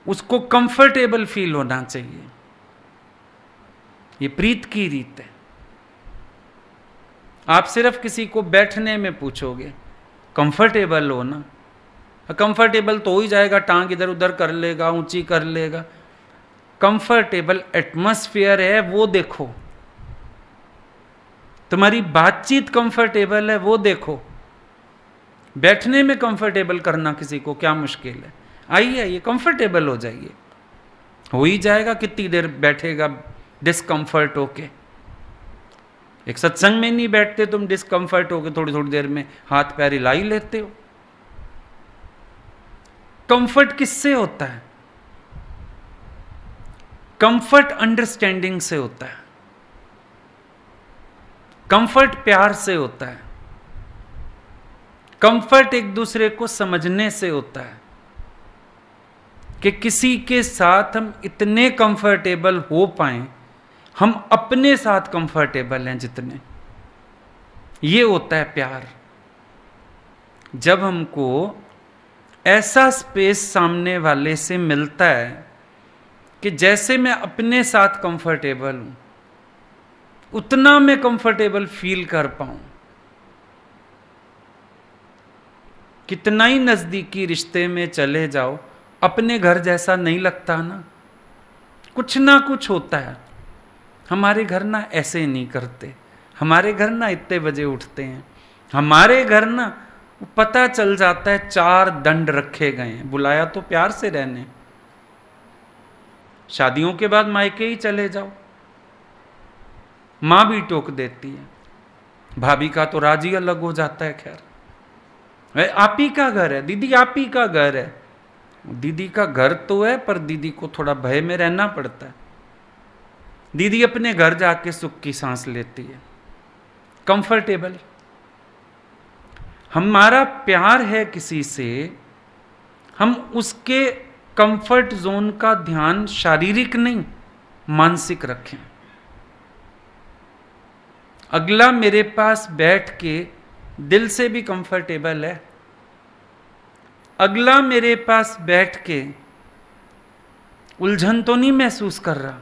उसको कंफर्टेबल फील होना चाहिए। ये प्रीत की रीत है। आप सिर्फ़ किसी को बैठने में पूछोगे कंफर्टेबल हो ना? कंफर्टेबल तो हो ही जाएगा, टांग इधर उधर कर लेगा, ऊँची कर लेगा। कंफर्टेबल एटमॉस्फेयर है, वो देखो। तुम्हारी बातचीत कंफर्टेबल है, वो देखो। बैठने में कंफर्टेबल करना किसी को क्या मुश्किल है? आइए आइए कंफर्टेबल हो जाइए। हो ही जाएगा, कितनी देर बैठेगा डिस्कंफर्ट होके। एक सत्संग में नहीं बैठते, तुम डिस्कंफर्ट होके थोड़ी थोड़ी देर में हाथ पैर हिला ही लेते हो। कंफर्ट किससे होता है? कंफर्ट अंडरस्टैंडिंग से होता है। कंफर्ट प्यार से होता है। कंफर्ट एक दूसरे को समझने से होता है। कि किसी के साथ हम इतने कंफर्टेबल हो पाए, हम अपने साथ कंफर्टेबल हैं जितने। ये होता है प्यार। जब हमको ऐसा स्पेस सामने वाले से मिलता है कि जैसे मैं अपने साथ कंफर्टेबल हूँ, उतना मैं कंफर्टेबल फील कर पाऊँ, कितना ही नजदीकी रिश्ते में चले जाओ अपने घर जैसा नहीं लगता ना। कुछ ना कुछ होता है। हमारे घर ना ऐसे नहीं करते। हमारे घर ना इतने बजे उठते हैं। हमारे घर ना पता चल जाता है चार दंड रखे गए हैं। बुलाया तो प्यार से रहने। शादियों के बाद मायके ही चले जाओ। माँ भी टोक देती है। भाभी का तो राज़ी अलग हो जाता है, खैर। आप ही का घर है? दीदी, आप ही का घर है? दीदी का घर तो है, पर दीदी को थोड़ा भय में रहना पड़ता है। दीदी अपने घर जाके सुख की सांस लेती है। कंफर्टेबल हमारा प्यार है किसी से, हम उसके कंफर्ट जोन का ध्यान शारीरिक नहीं, मानसिक रखें। अगला मेरे पास बैठ के दिल से भी कंफर्टेबल है। अगला मेरे पास बैठ के उलझन तो नहीं महसूस कर रहा।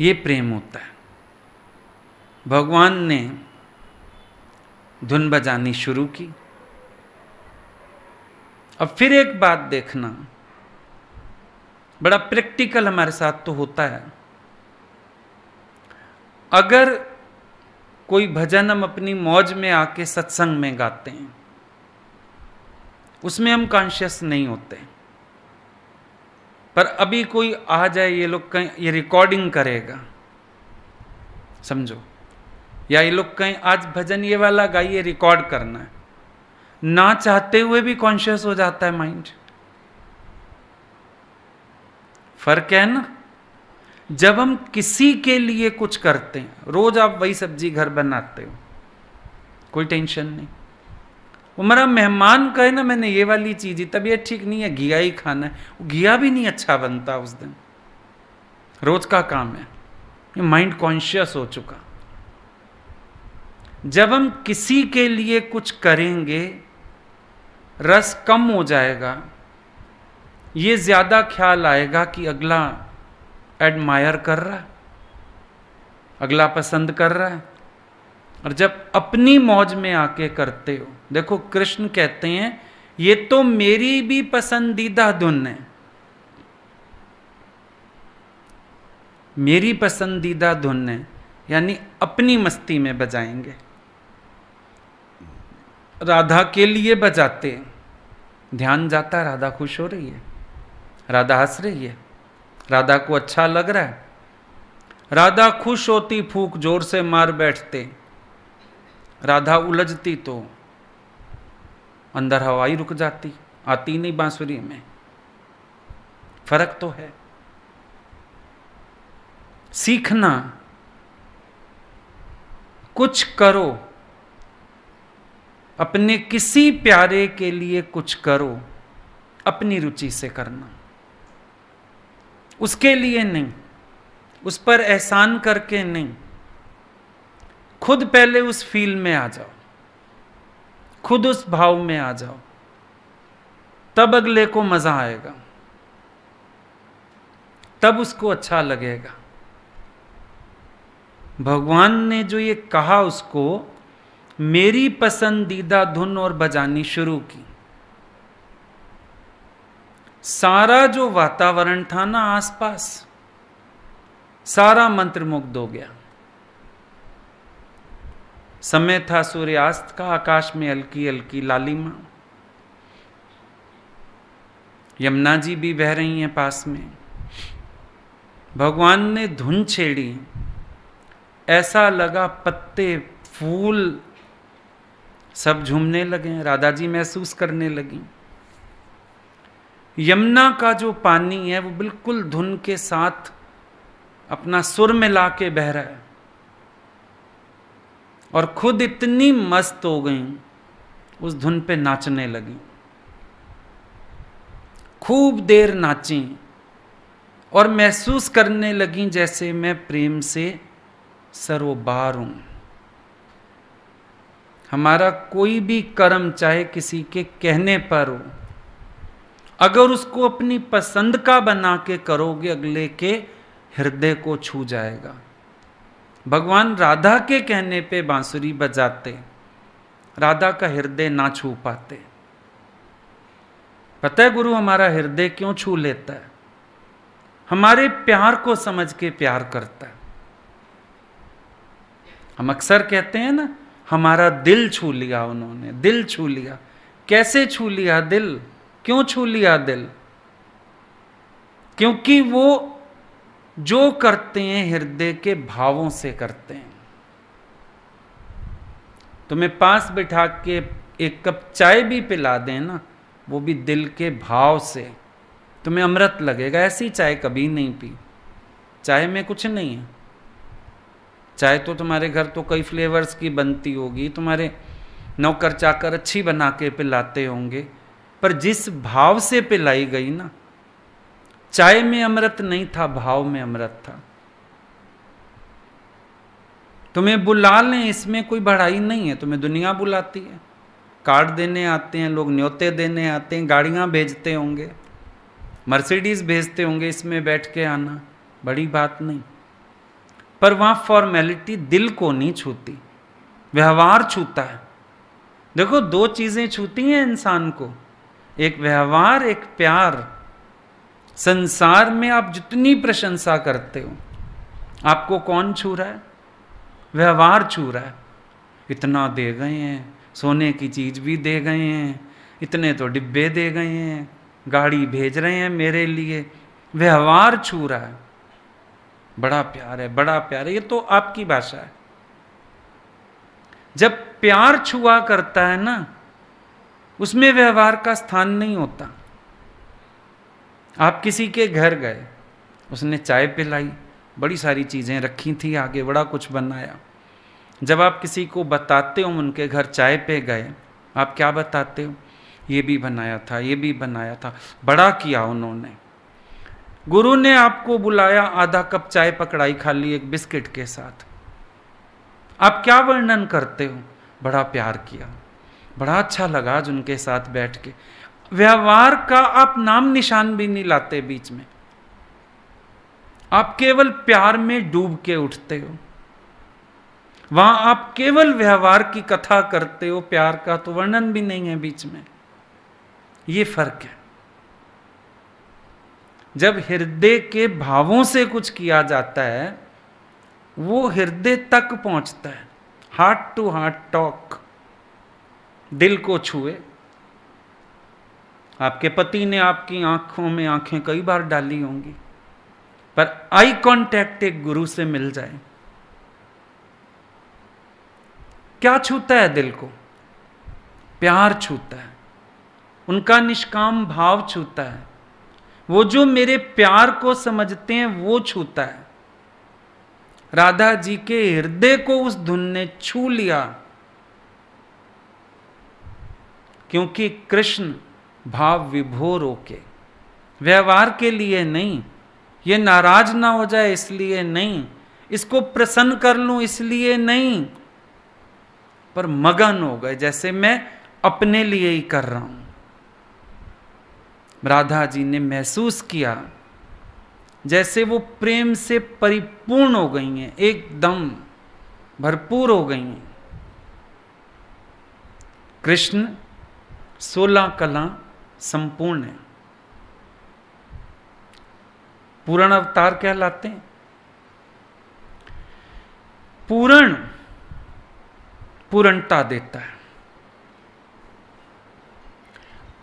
ये प्रेम होता है। भगवान ने धुन बजानी शुरू की। अब फिर एक बात देखना। बड़ा प्रैक्टिकल हमारे साथ तो होता है। अगर कोई भजन हम अपनी मौज में आके सत्संग में गाते हैं उसमें हम कॉन्शियस नहीं होते। पर अभी कोई आ जाए, ये लोग कहीं, ये रिकॉर्डिंग करेगा। समझो? या ये लोग कहीं, आज भजन ये वाला गाइए रिकॉर्ड करना है। ना चाहते हुए भी कॉन्शियस हो जाता है माइंड फ़र्क है ना? जब हम किसी के लिए कुछ करते हैं, रोज आप वही सब्ज़ी घर बनाते हो। कोई टेंशन नहीं। वो मेरा मेहमान कहे ना, मैंने ये वाली चीज़ ही तबीयत ठीक नहीं है, घिया ही खाना है। घिया भी नहीं अच्छा बनता उस दिन। रोज का काम है। ये माइंड कॉन्शियस हो चुका। जब हम किसी के लिए कुछ करेंगे, रस कम हो जाएगा। ये ज़्यादा ख्याल आएगा कि अगला एडमायर कर रहा है, अगला पसंद कर रहा है। और जब अपनी मौज में आके करते हो, देखो कृष्ण कहते हैं, ये तो मेरी भी पसंदीदा धुन है। मेरी पसंदीदा धुन है, यानी अपनी मस्ती में बजाएँगे। राधा के लिए बजाते ध्यान जाता, राधा खुश हो रही है, राधा हंस रही है, राधा को अच्छा लग रहा है। राधा खुश होती, फूक ज़ोर से मार बैठते राधा उलझती तो अंदर हवाई रुक जाती, आती नहीं बांसुरी में। फ़र्क तो है। सीखना, कुछ करो, अपने किसी प्यारे के लिए कुछ करो, अपनी रुचि से करना। उसके लिए नहीं, उस पर एहसान करके नहीं खुद पहले उस फील में आ जाओ। खुद उस भाव में आ जाओ। तब अगले को मज़ा आएगा। तब उसको अच्छा लगेगा। भगवान ने जो ये कहा उसको, मेरी पसंदीदा धुन और बजानी शुरू की। सारा जो वातावरण था ना आसपास, सारा मंत्र मुग्ध हो गया। समय था सूर्यास्त का, आकाश में हल्की हल्की लालिमा। यमुना जी भी बह रही हैं पास में। भगवान ने धुन छेड़ी। ऐसा लगा पत्ते, फूल सब झूमने लगे राधा जी महसूस करने लगी। यमुना का जो पानी है, वो बिल्कुल धुन के साथ अपना सुर मिला के बह रहा है। और खुद इतनी मस्त हो गई, उस धुन पे नाचने लगी। खूब देर नाची और महसूस करने लगी जैसे मैं प्रेम से सरोबार हूँ। हमारा कोई भी कर्म चाहे किसी के कहने पर हो, अगर उसको अपनी पसंद का बना के करोगे, अगले के हृदय को छू जाएगा। भगवान राधा के कहने पे बांसुरी बजाते, राधा का हृदय ना छू पाते। पता है गुरु, हमारा हृदय क्यों छू लेता है? हमारे प्यार को समझ के प्यार करता है। हम अक्सर कहते हैं ना, हमारा दिल छू लिया उन्होंने, दिल छू लिया। कैसे छू लिया दिल? क्यों छू लिया दिल? क्योंकि वो जो करते हैं हृदय के भावों से करते हैं। तुम्हें पास बिठा के एक कप चाय भी पिला दें ना, वो भी दिल के भाव से। तुम्हें अमृत लगेगा, ऐसी चाय कभी नहीं पी। चाय में कुछ नहीं है। चाय तो तुम्हारे घर तो कई फ्लेवर्स की बनती होगी, तुम्हारे नौकर चाकर अच्छी बना के पिलाते होंगे, पर जिस भाव से पिलाई गई ना चाय में अमृत नहीं था, भाव में अमृत था। तुम्हें बुला लें, इसमें कोई बढ़ाई नहीं है, तुम्हें दुनिया बुलाती है। कार्ड देने आते हैं, लोग न्योते देने आते हैं, गाड़ियाँ भेजते होंगे, मर्सिडीज भेजते होंगे, इसमें बैठ के आना, बड़ी बात नहीं। पर वहाँ फॉर्मेलिटी दिल को नहीं छूती, व्यवहार छूता है। देखो, दो चीज़ें छूती हैं इंसान को, एक व्यवहार, एक प्यार। संसार में आप जितनी प्रशंसा करते हो, आपको कौन छू रहा है? व्यवहार छू रहा है। इतना दे गए हैं, सोने की चीज़ भी दे गए हैं, इतने तो डिब्बे दे गए हैं, गाड़ी भेज रहे हैं मेरे लिए। व्यवहार छू रहा है। बड़ा प्यार है, बड़ा प्यार है, ये तो आपकी भाषा है। जब प्यार छुआ करता है ना, उसमें व्यवहार का स्थान नहीं होता। आप किसी के घर गए, उसने चाय पिलाई, बड़ी सारी चीज़ें रखी थी आगे, बड़ा कुछ बनाया। जब आप किसी को बताते हो उनके घर चाय पे गए, आप क्या बताते हो? ये भी बनाया था, ये भी बनाया था, बड़ा किया उन्होंने। गुरु ने आपको बुलाया, आधा कप चाय पकड़ाई खा ली एक बिस्किट के साथ। आप क्या वर्णन करते हो? बड़ा प्यार किया। बड़ा अच्छा लगा आज उनके साथ बैठ के। व्यवहार का आप नाम निशान भी नहीं लाते बीच में। आप केवल प्यार में डूब के उठते हो। वहाँ आप केवल व्यवहार की कथा करते हो, प्यार का तो वर्णन भी नहीं है बीच में। ये फ़र्क है। जब हृदय के भावों से कुछ किया जाता है, वो हृदय तक पहुँचता है। हार्ट टू हार्ट टॉक दिल को छुए। आपके पति ने आपकी आँखों में आँखें कई बार डाली होंगी, पर आई कांटेक्ट एक गुरु से मिल जाए। क्या छूता है दिल को? प्यार छूता है। उनका निष्काम भाव छूता है। वो जो मेरे प्यार को समझते हैं, वो छूता है। राधा जी के हृदय को उस धुन ने छू लिया, क्योंकि कृष्ण भाव विभोर होके व्यवहार के लिए नहीं, ये नाराज़ ना हो जाए इसलिए नहीं, इसको प्रसन्न कर लूँ इसलिए नहीं। पर मगन हो गए, जैसे मैं अपने लिए ही कर रहा हूँ। राधा जी ने महसूस किया, जैसे वो प्रेम से परिपूर्ण हो गई हैं, एकदम भरपूर हो गई हैं। कृष्ण, सोलह कला संपूर्ण है। पूर्ण अवतार कहलाते हैं। पूर्ण पूर्णता देता है।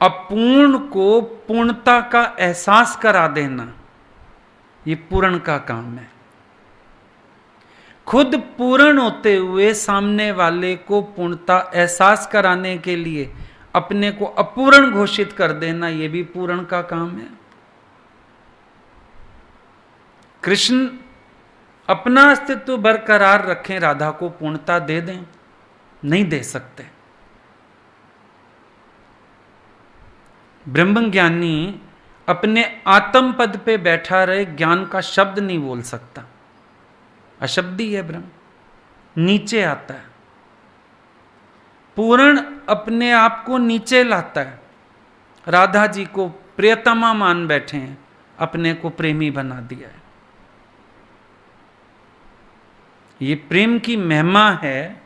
अपूर्ण को पूर्णता का एहसास करा देना, ये पूर्ण का काम है। खुद पूर्ण होते हुए सामने वाले को पूर्णता एहसास कराने के लिए अपने को अपूर्ण घोषित कर देना यह भी पूर्ण का काम है। कृष्ण अपना अस्तित्व बरकरार रखें, राधा को पूर्णता दे दें, नहीं दे सकते। ब्रह्म ज्ञानी अपने आत्म पद पे बैठा रहे, ज्ञान का शब्द नहीं बोल सकता। अशब्दी है ब्रह्म, नीचे आता है। पूर्ण अपने आप को नीचे लाता है। राधा जी को प्रियतमा मान बैठे हैं, अपने को प्रेमी बना दिया है। ये प्रेम की महिमा है,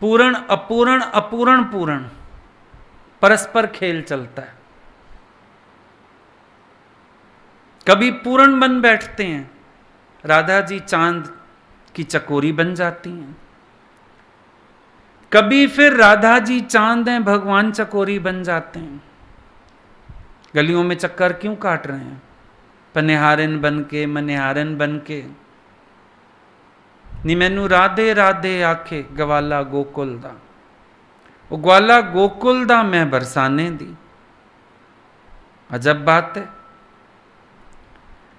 पूर्ण अपूर्ण अपूर्ण पूर्ण, परस्पर खेल चलता है। कभी पूर्ण बन बैठते हैं, राधा जी चाँद की चकोरी बन जाती हैं। कभी फिर राधा जी चाँद हैं, भगवान चकोरी बन जाते हैं। गलियों में चक्कर क्यों काट रहे हैं? पनिहारन बन के मनिहारन बन के नी मैनू राधे राधे आखे, गवाला गोकुल दा। वो ग्वाला गोकुल दा मैं बरसाने दी। अजब बात है।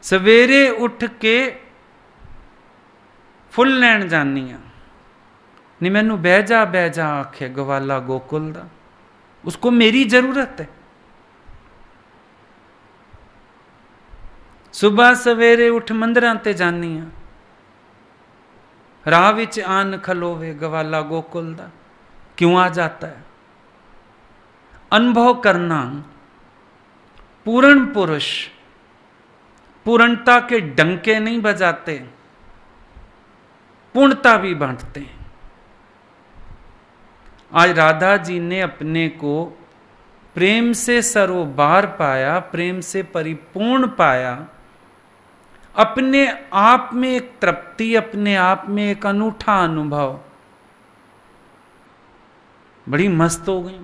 सवेरे उठ के फुल लैन जानी हाँ नी मैनू बह जा बह जा, आखे, गवाला गोकुल दा। उसको मेरी ज़रूरत है। सुबह सवेरे उठ मंदिर ते जानी हाँ राह आन खलोवे गवाला गोकुल दा। क्यों आ जाता है? अनुभव करना पूर्ण पुरुष, पूर्णता के डंके नहीं बजाते। पूर्णता भी बांटते हैं। आज राधा जी ने अपने को प्रेम से सरोबार पाया, प्रेम से परिपूर्ण पाया। अपने आप में एक तृप्ति, अपने आप में एक अनूठा अनुभव। बड़ी मस्त हो गई।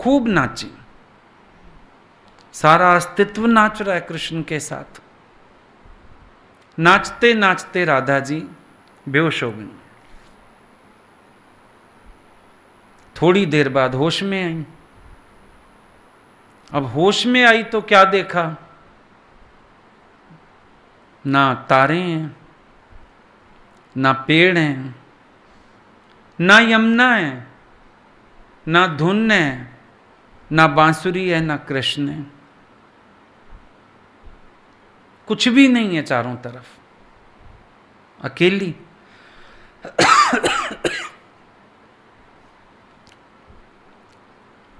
खूब नाची। सारा अस्तित्व नाच रहा है कृष्ण के साथ। नाचते नाचते राधा जी बेहोश हो गई। थोड़ी देर बाद होश में आई। अब होश में आई तो क्या देखा? ना तारे हैं, ना पेड़ हैं, ना यमुना है, ना धुन है, ना बांसुरी है, ना कृष्ण है। कुछ भी नहीं है चारों तरफ़। अकेली।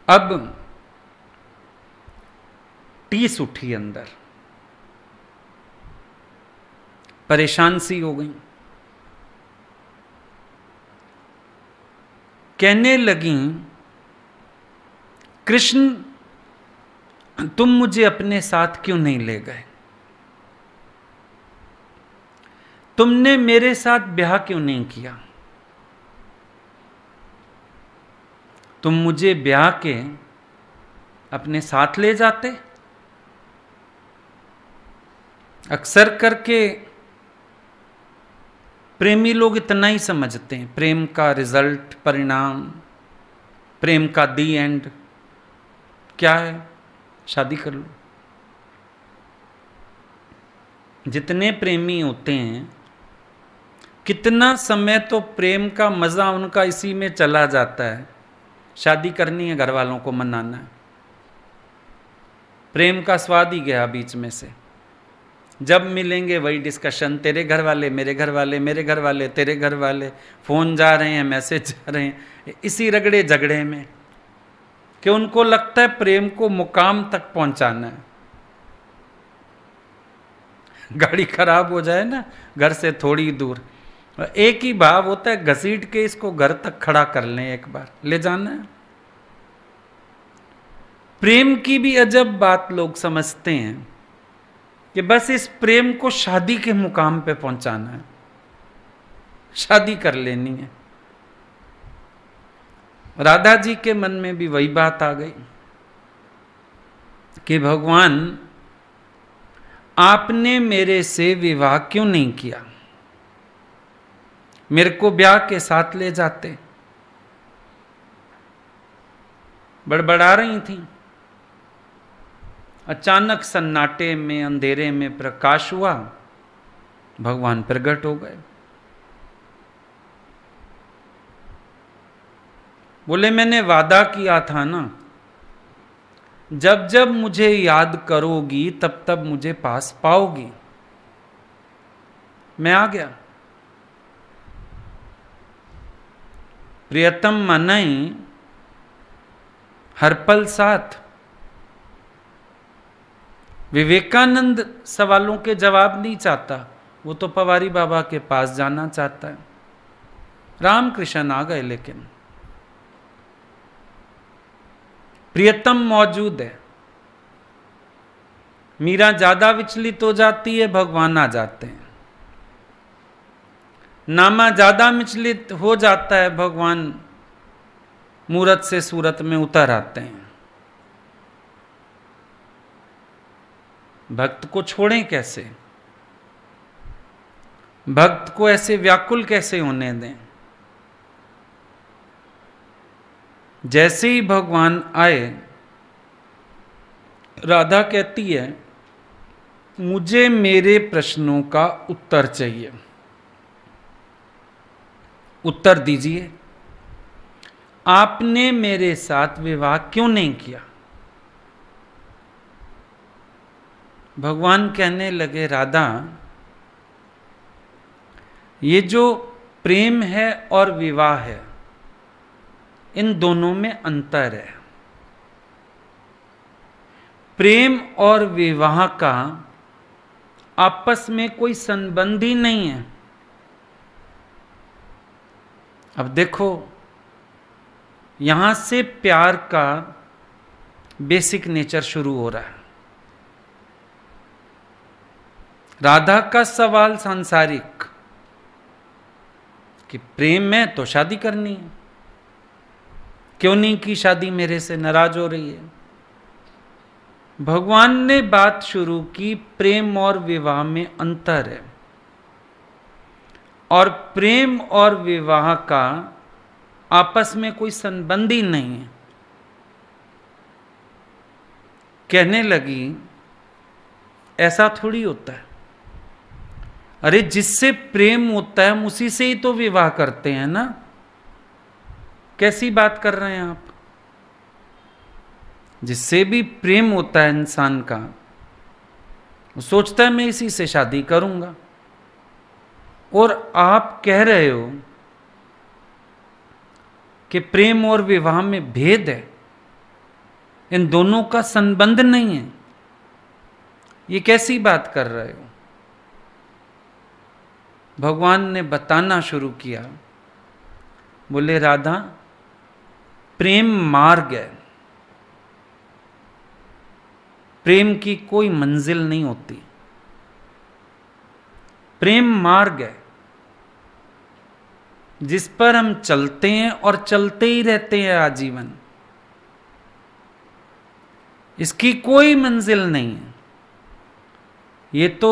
अब टीस उठी अंदर। परेशान सी हो गई। कहने लगी, कृष्ण, तुम मुझे अपने साथ क्यों नहीं ले गए? तुमने मेरे साथ ब्याह क्यों नहीं किया? तुम मुझे ब्याह के अपने साथ ले जाते? अक्सर करके प्रेमी लोग इतना ही समझते हैं। प्रेम का रिज़ल्ट, परिणाम, प्रेम का दी एंड, क्या है? शादी कर लो। जितने प्रेमी होते हैं, कितना समय तो प्रेम का मज़ा उनका इसी में चला जाता है। शादी करनी है घर वालों को मनाना है। प्रेम का स्वाद ही गया बीच में से। जब मिलेंगे वही डिस्कशन तेरे घर वाले मेरे घर वाले मेरे घर वाले तेरे घर वाले फ़ोन जा रहे हैं मैसेज जा रहे हैं, इसी रगड़े झगड़े में। कि उनको लगता है प्रेम को मुकाम तक पहुंचाना है। गाड़ी खराब हो जाए ना, घर से थोड़ी दूर। एक ही भाव होता है, घसीट के इसको घर तक खड़ा कर लें एक बार। ले जाना है। प्रेम की भी अजब बात लोग समझते हैं कि बस इस प्रेम को शादी के मुकाम पे पहुंचाना है। शादी कर लेनी है। राधा जी के मन में भी वही बात आ गई कि भगवान, आपने मेरे से विवाह क्यों नहीं किया? मेरे को ब्याह के साथ ले जाते। बड़बड़ा रही थी। अचानक सन्नाटे में, अंधेरे में प्रकाश हुआ। भगवान प्रकट हो गए। बोले, मैंने वादा किया था ना। जब जब मुझे याद करोगी, तब तब मुझे पास पाओगी। मैं आ गया। प्रियतम मनई हर पल साथ। विवेकानंद सवालों के जवाब नहीं चाहता। वो तो पवारी बाबा के पास जाना चाहता है। रामकृष्ण आ गए लेकिन। प्रियतम मौजूद है। मीरा ज़्यादा विचलित हो जाती है, भगवान आ जाते हैं। नामा ज़्यादा विचलित हो जाता है, भगवान मूरत से सूरत में उतर आते हैं। भक्त को छोड़ें कैसे? भक्त को ऐसे व्याकुल कैसे होने दें? जैसे ही भगवान आए, राधा कहती है, मुझे मेरे प्रश्नों का उत्तर चाहिए। उत्तर दीजिए। आपने मेरे साथ विवाह क्यों नहीं किया? भगवान कहने लगे, राधा, ये जो प्रेम है और विवाह है, इन दोनों में अंतर है। प्रेम और विवाह का आपस में कोई संबंध ही नहीं है। अब देखो, यहाँ से प्यार का बेसिक नेचर शुरू हो रहा है। राधा का सवाल सांसारिक, कि प्रेम में तो शादी करनी है। क्यों नहीं की शादी मेरे से नाराज़ हो रही है? भगवान ने बात शुरू की, प्रेम और विवाह में अंतर है। और प्रेम और विवाह का आपस में कोई संबंध ही नहीं है। कहने लगी, ऐसा थोड़ी होता है। अरे, जिससे प्रेम होता है, हम उसी से ही तो विवाह करते हैं ना। कैसी बात कर रहे हैं आप? जिससे भी प्रेम होता है इंसान का, वो सोचता है, मैं इसी से शादी करूँगा। और आप कह रहे हो कि प्रेम और विवाह में भेद है। इन दोनों का संबंध नहीं है। ये कैसी बात कर रहे हो? भगवान ने बताना शुरू किया। बोले, राधा, प्रेम मार्ग है। प्रेम की कोई मंजिल नहीं होती। प्रेम मार्ग है। जिस पर हम चलते हैं और चलते ही रहते हैं आजीवन। इसकी कोई मंजिल नहीं है। ये तो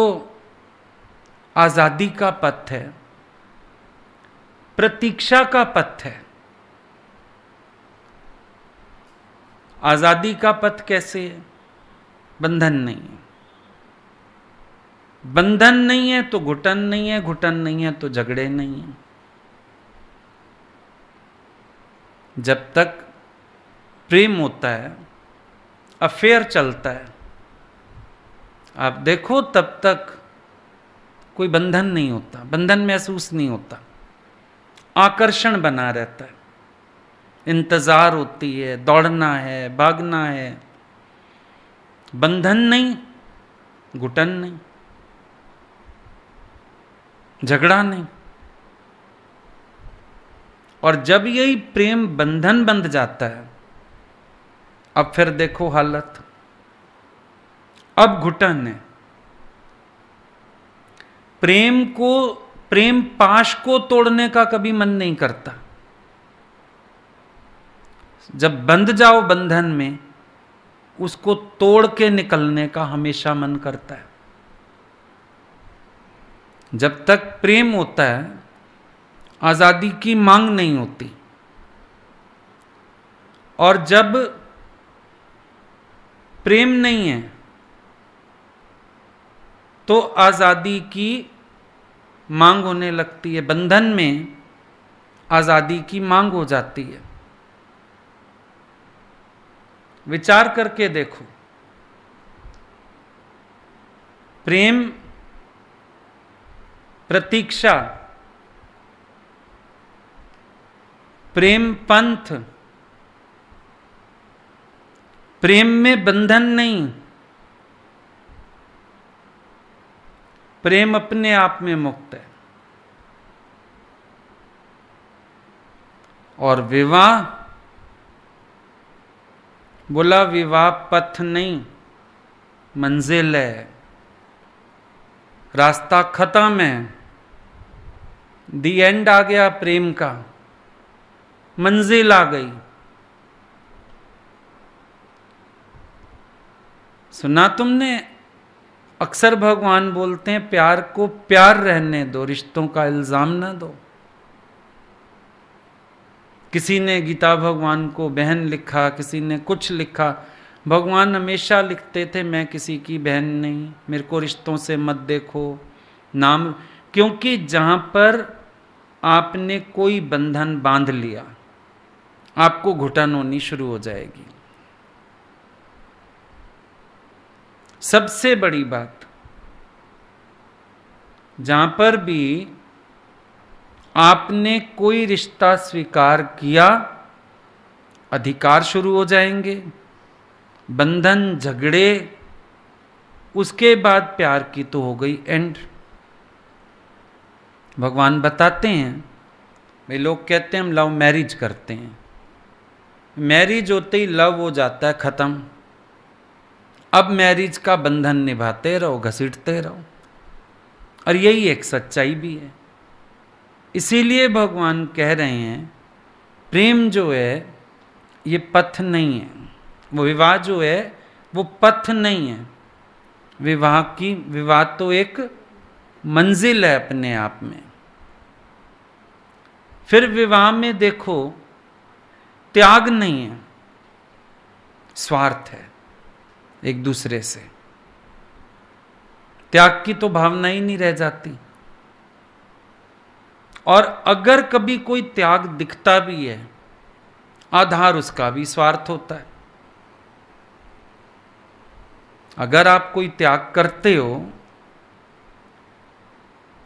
आज़ादी का पथ है। प्रतीक्षा का पथ है। आज़ादी का पथ कैसे है? बंधन नहीं है। बंधन नहीं है तो घुटन नहीं है, घुटन नहीं है तो झगड़े नहीं है। जब तक प्रेम होता है अफेयर चलता है, आप देखो तब तक कोई बंधन नहीं होता, बंधन महसूस नहीं होता। आकर्षण बना रहता है। इंतज़ार होती है, दौड़ना है, भागना है। बंधन नहीं, घुटन नहीं, झगड़ा नहीं। और जब यही प्रेम बंधन बंध जाता है, अब फिर देखो हालत। अब घुटन है। प्रेम को, प्रेम पाश को तोड़ने का कभी मन नहीं करता। जब बंध जाओ बंधन में, उसको तोड़ के निकलने का हमेशा मन करता है। जब तक प्रेम होता है आज़ादी की मांग नहीं होती। और जब प्रेम नहीं है तो आज़ादी की मांग होने लगती है। बंधन में आज़ादी की मांग हो जाती है। विचार करके देखो। प्रेम, प्रतीक्षा प्रेम पंथ। प्रेम में बंधन नहीं। प्रेम अपने आप में मुक्त है। और विवाह, बोला विवाह पथ नहीं, मंजिल है। रास्ता खत्म है। दी एंड आ गया प्रेम का। मंजिल आ गई। सुना तुमने? अक्सर भगवान बोलते हैं, प्यार को प्यार रहने दो, रिश्तों का इल्ज़ाम ना दो। किसी ने गीता भगवान को बहन लिखा, किसी ने कुछ लिखा, भगवान हमेशा लिखते थे, मैं किसी की बहन नहीं, मेरे को रिश्तों से मत देखो। नाम, क्योंकि जहाँ पर आपने कोई बंधन बाँध लिया। आपको घुटन होनी शुरू हो जाएगी। सबसे बड़ी बात, जहाँ पर भी आपने कोई रिश्ता स्वीकार किया, अधिकार शुरू हो जाएँगे, बंधन झगड़े, उसके बाद प्यार की तो हो गई एंड भगवान बताते हैं, वे लोग कहते हैं, हम लव मैरिज करते हैं। मैरिज होते ही लव हो जाता है खत्म। अब मैरिज का बंधन निभाते रहो, घसीटते रहो। और यही एक सच्चाई भी है। इसीलिए भगवान कह रहे हैं, प्रेम जो है, ये पथ नहीं है। वो विवाह जो है, वो पथ नहीं है। विवाह की, विवाह तो एक मंजिल है अपने आप में। फिर विवाह में देखो त्याग नहीं है। स्वार्थ है एक दूसरे से। त्याग की तो भावना ही नहीं रह जाती। और अगर कभी कोई त्याग दिखता भी है, आधार उसका भी स्वार्थ होता है। अगर आप कोई त्याग करते हो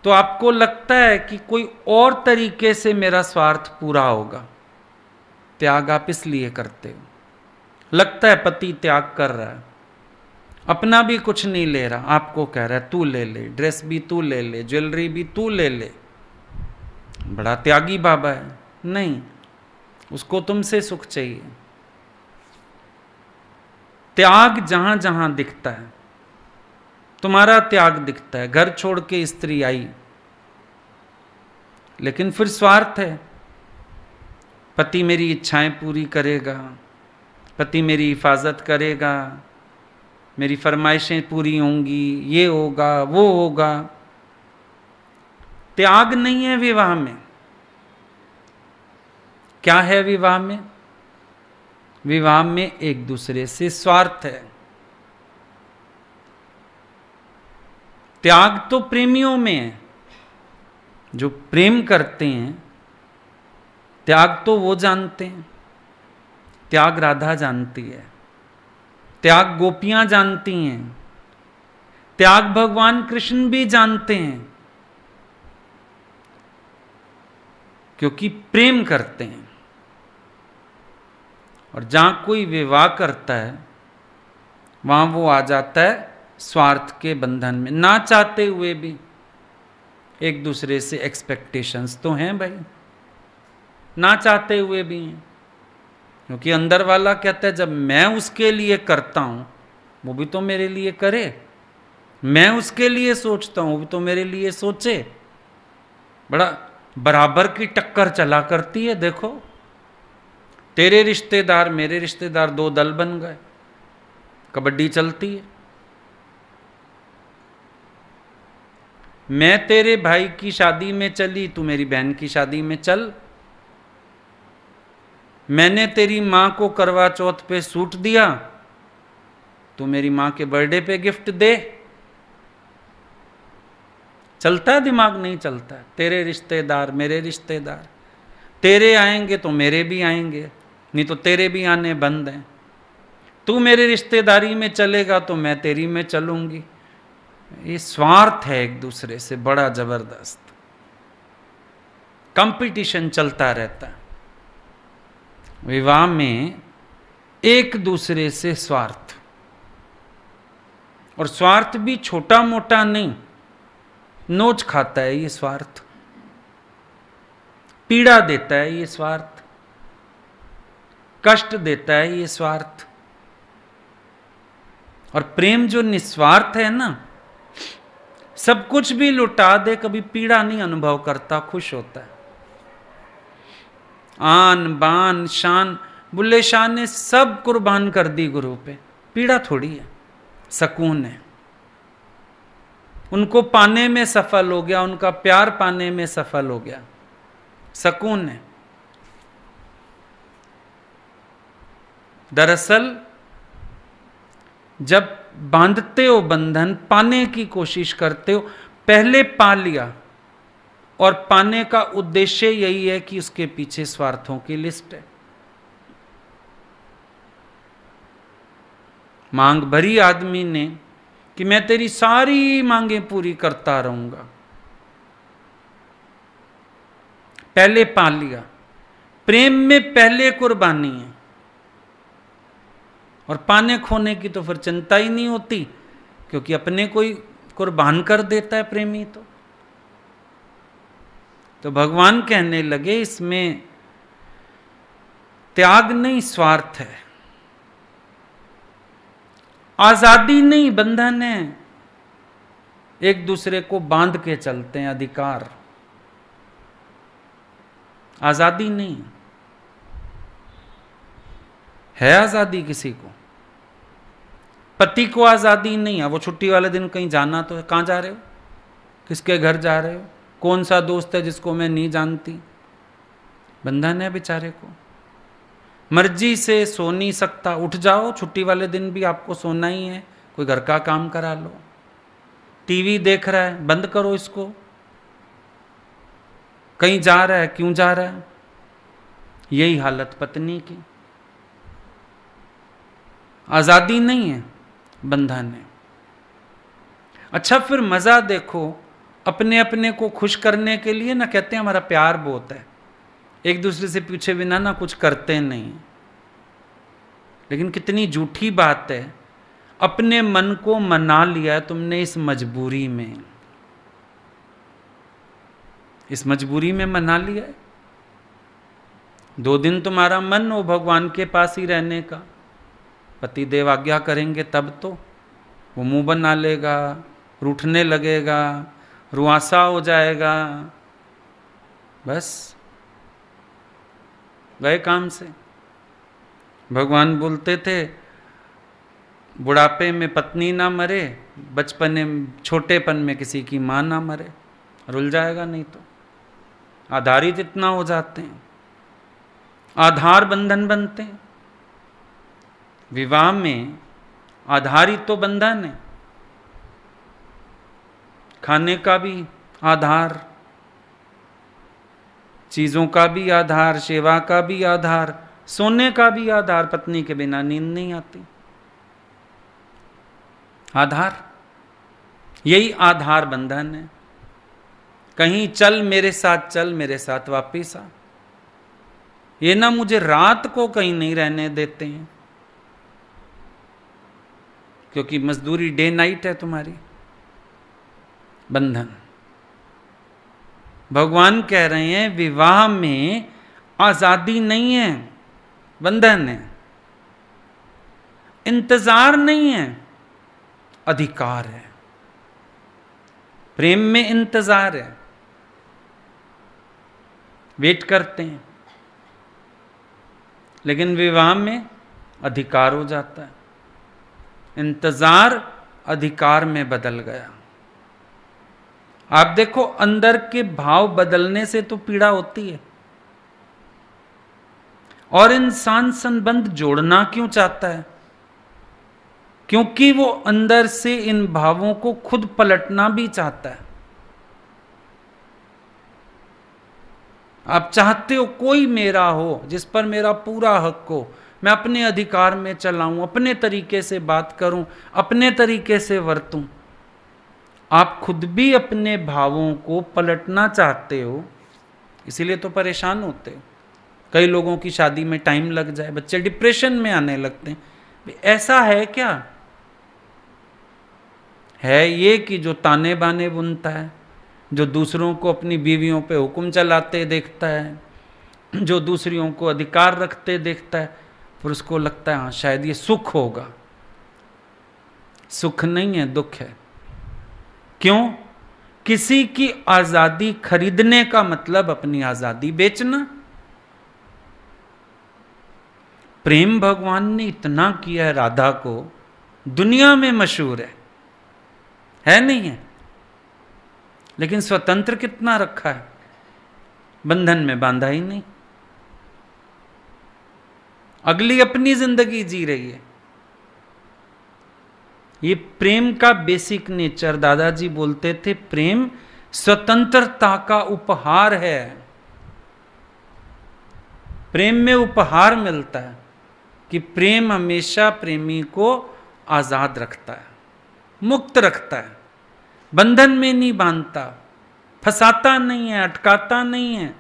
तो आपको लगता है कि कोई और तरीके से मेरा स्वार्थ पूरा होगा। त्याग आप इसलिए करते हो। लगता है पति त्याग कर रहा है। अपना भी कुछ नहीं ले रहा, आपको कह रहा है, तू ले ले, ड्रेस भी तू ले ले, ज्वेलरी भी तू ले ले। बड़ा त्यागी बाबा है। नहीं, उसको तुमसे सुख चाहिए। त्याग जहाँ जहाँ दिखता है, तुम्हारा त्याग दिखता है। घर छोड़ के स्त्री आई, लेकिन फिर स्वार्थ है। पति मेरी इच्छाएँ पूरी करेगा, पति मेरी हिफाजत करेगा, मेरी फरमाइशें पूरी होंगी, ये होगा, वो होगा। त्याग नहीं है विवाह में। क्या है विवाह में? विवाह में एक दूसरे से स्वार्थ है। त्याग तो प्रेमियों में है, जो प्रेम करते हैं त्याग तो वो जानते हैं। त्याग राधा जानती है। त्याग गोपियाँ जानती हैं। त्याग भगवान कृष्ण भी जानते हैं। क्योंकि प्रेम करते हैं। और जहाँ कोई विवाह करता है, वहाँ वो आ जाता है स्वार्थ के बंधन में। ना चाहते हुए भी। एक दूसरे से एक्सपेक्टेशंस तो हैं भाई। ना चाहते हुए भी हैं। क्योंकि अंदर वाला कहता है, जब मैं उसके लिए करता हूँ, वो भी तो मेरे लिए करे। मैं उसके लिए सोचता हूँ, वो भी तो मेरे लिए सोचे। बड़ा बराबर की टक्कर चला करती है, देखो। तेरे रिश्तेदार मेरे रिश्तेदार दो दल बन गए, कबड्डी चलती है। मैं तेरे भाई की शादी में चली, तू मेरी बहन की शादी में चल। मैंने तेरी माँ को करवा चौथ पे सूट दिया, तू मेरी माँ के बर्थडे पे गिफ्ट दे। चलता है, दिमाग नहीं चलता। तेरे रिश्तेदार मेरे रिश्तेदार। तेरे आएँगे तो मेरे भी आएँगे, नहीं तो तेरे भी आने बंद हैं। तू मेरे रिश्तेदारी में चलेगा तो मैं तेरी में चलूँगी। ये स्वार्थ है एक दूसरे से, बड़ा ज़बरदस्त। कंपटीशन चलता रहता है। विवाह में एक दूसरे से स्वार्थ। और स्वार्थ भी छोटा मोटा नहीं, नोच खाता है ये स्वार्थ। पीड़ा देता है ये स्वार्थ। कष्ट देता है ये स्वार्थ। और प्रेम जो निस्वार्थ है ना, सब कुछ भी लुटा दे, कभी पीड़ा नहीं अनुभव करता, खुश होता है। आन, बान, शान, बुल्ले शाह ने सब कुर्बान कर दी गुरु पे। पीड़ा थोड़ी है, सकून है। उनको पाने में सफल हो गया, उनका प्यार पाने में सफल हो गया। सकून है। दरअसल, जब बांधते हो बंधन, पाने की कोशिश करते हो, पहले पा लिया और पाने का उद्देश्य यही है कि उसके पीछे स्वार्थों की लिस्ट है। मांग भरी आदमी ने कि मैं तेरी सारी मांगे पूरी करता रहूँगा। पहले पा लिया। प्रेम में पहले कुर्बानी है। और पाने खोने की तो फिर चिंता ही नहीं होती, क्योंकि अपने कोई कुर्बान कर देता है प्रेमी तो। तो भगवान कहने लगे, इसमें त्याग नहीं, स्वार्थ है। आज़ादी नहीं, बंधन है। एक दूसरे को बाँध के चलते हैं, अधिकार। आज़ादी नहीं। है आज़ादी किसी को? पति को आज़ादी नहीं है। वो छुट्टी वाले दिन कहीं जाना तो है, कहाँ जा रहे हो? किसके घर जा रहे हो? कौन सा दोस्त है जिसको मैं नहीं जानती? बंधन है बेचारे को। मर्ज़ी से सो नहीं सकता। उठ जाओ, छुट्टी वाले दिन भी आपको सोना ही है। कोई घर का काम करा लो। टीवी देख रहा है, बंद करो इसको। कहीं जा रहा है, क्यों जा रहा है? यही हालत पत्नी की। आज़ादी नहीं है, बंधन है। अच्छा फिर मज़ा देखो। अपने अपने को खुश करने के लिए ना कहते हैं हमारा प्यार बहुत है। एक दूसरे से पीछे बिना ना कुछ करते नहीं। लेकिन कितनी झूठी बात है। अपने मन को मना लिया तुमने इस मजबूरी में। इस मजबूरी में मना लिया दो दिन तुम्हारा मन हो भगवान के पास ही रहने का। पति देव आज्ञा करेंगे तब तो। वो मुँह बना लेगा, रूठने लगेगा। रुआसा हो जाएगा। बस। गए काम से। भगवान बोलते थे, बुढ़ापे में पत्नी ना मरे, बचपने छोटेपन में किसी की माँ ना मरे। रुल जाएगा नहीं तो। आधारित इतना हो जाते हैं। आधार बंधन बनते हैं। विवाह में आधारित तो बंधन है। खाने का भी आधार, चीज़ों का भी आधार, सेवा का भी आधार, सोने का भी आधार, पत्नी के बिना नींद नहीं आती। आधार, यही आधार बंधन है। कहीं चल मेरे साथ चल, मेरे साथ वापिस आ। ये ना मुझे रात को कहीं नहीं रहने देते हैं, क्योंकि मजदूरी डे नाइट है तुम्हारी। बंधन। भगवान कह रहे हैं, विवाह में आज़ादी नहीं है, बंधन है। इंतज़ार नहीं है, अधिकार है। प्रेम में इंतज़ार है। वेट करते हैं। लेकिन विवाह में अधिकार हो जाता है। इंतज़ार अधिकार में बदल गया। आप देखो, अंदर के भाव बदलने से तो पीड़ा होती है। और इंसान संबंध जोड़ना क्यों चाहता है? क्योंकि वो अंदर से इन भावों को खुद पलटना भी चाहता है। आप चाहते हो कोई मेरा हो, जिस पर मेरा पूरा हक हो, मैं अपने अधिकार में चलाऊं, अपने तरीके से बात करूँ, अपने तरीके से वर्तूं आप खुद भी अपने भावों को पलटना चाहते हो, इसीलिए तो परेशान होते हो। कई लोगों की शादी में टाइम लग जाए, बच्चे डिप्रेशन में आने लगते हैं। ऐसा है क्या? है ये कि जो ताने बाने बुनता है, जो दूसरों को अपनी बीवियों पे हुक्म चलाते देखता है, जो दूसरियों को अधिकार रखते देखता है, फिर उसको लगता है हाँ शायद ये सुख होगा। सुख नहीं है, दुख है। क्यों? किसी की आज़ादी खरीदने का मतलब अपनी आज़ादी बेचना। प्रेम भगवान ने इतना किया है राधा को, दुनिया में मशहूर है। है नहीं है? लेकिन स्वतंत्र कितना रखा है? बंधन में बांधा ही नहीं। अगली अपनी ज़िंदगी जी रही है। ये प्रेम का बेसिक नेचर, दादाजी बोलते थे, प्रेम स्वतंत्रता का उपहार है। प्रेम में उपहार मिलता है कि प्रेम हमेशा प्रेमी को आज़ाद रखता है, मुक्त रखता है, बंधन में नहीं बांधता, फंसाता नहीं है, अटकाता नहीं है,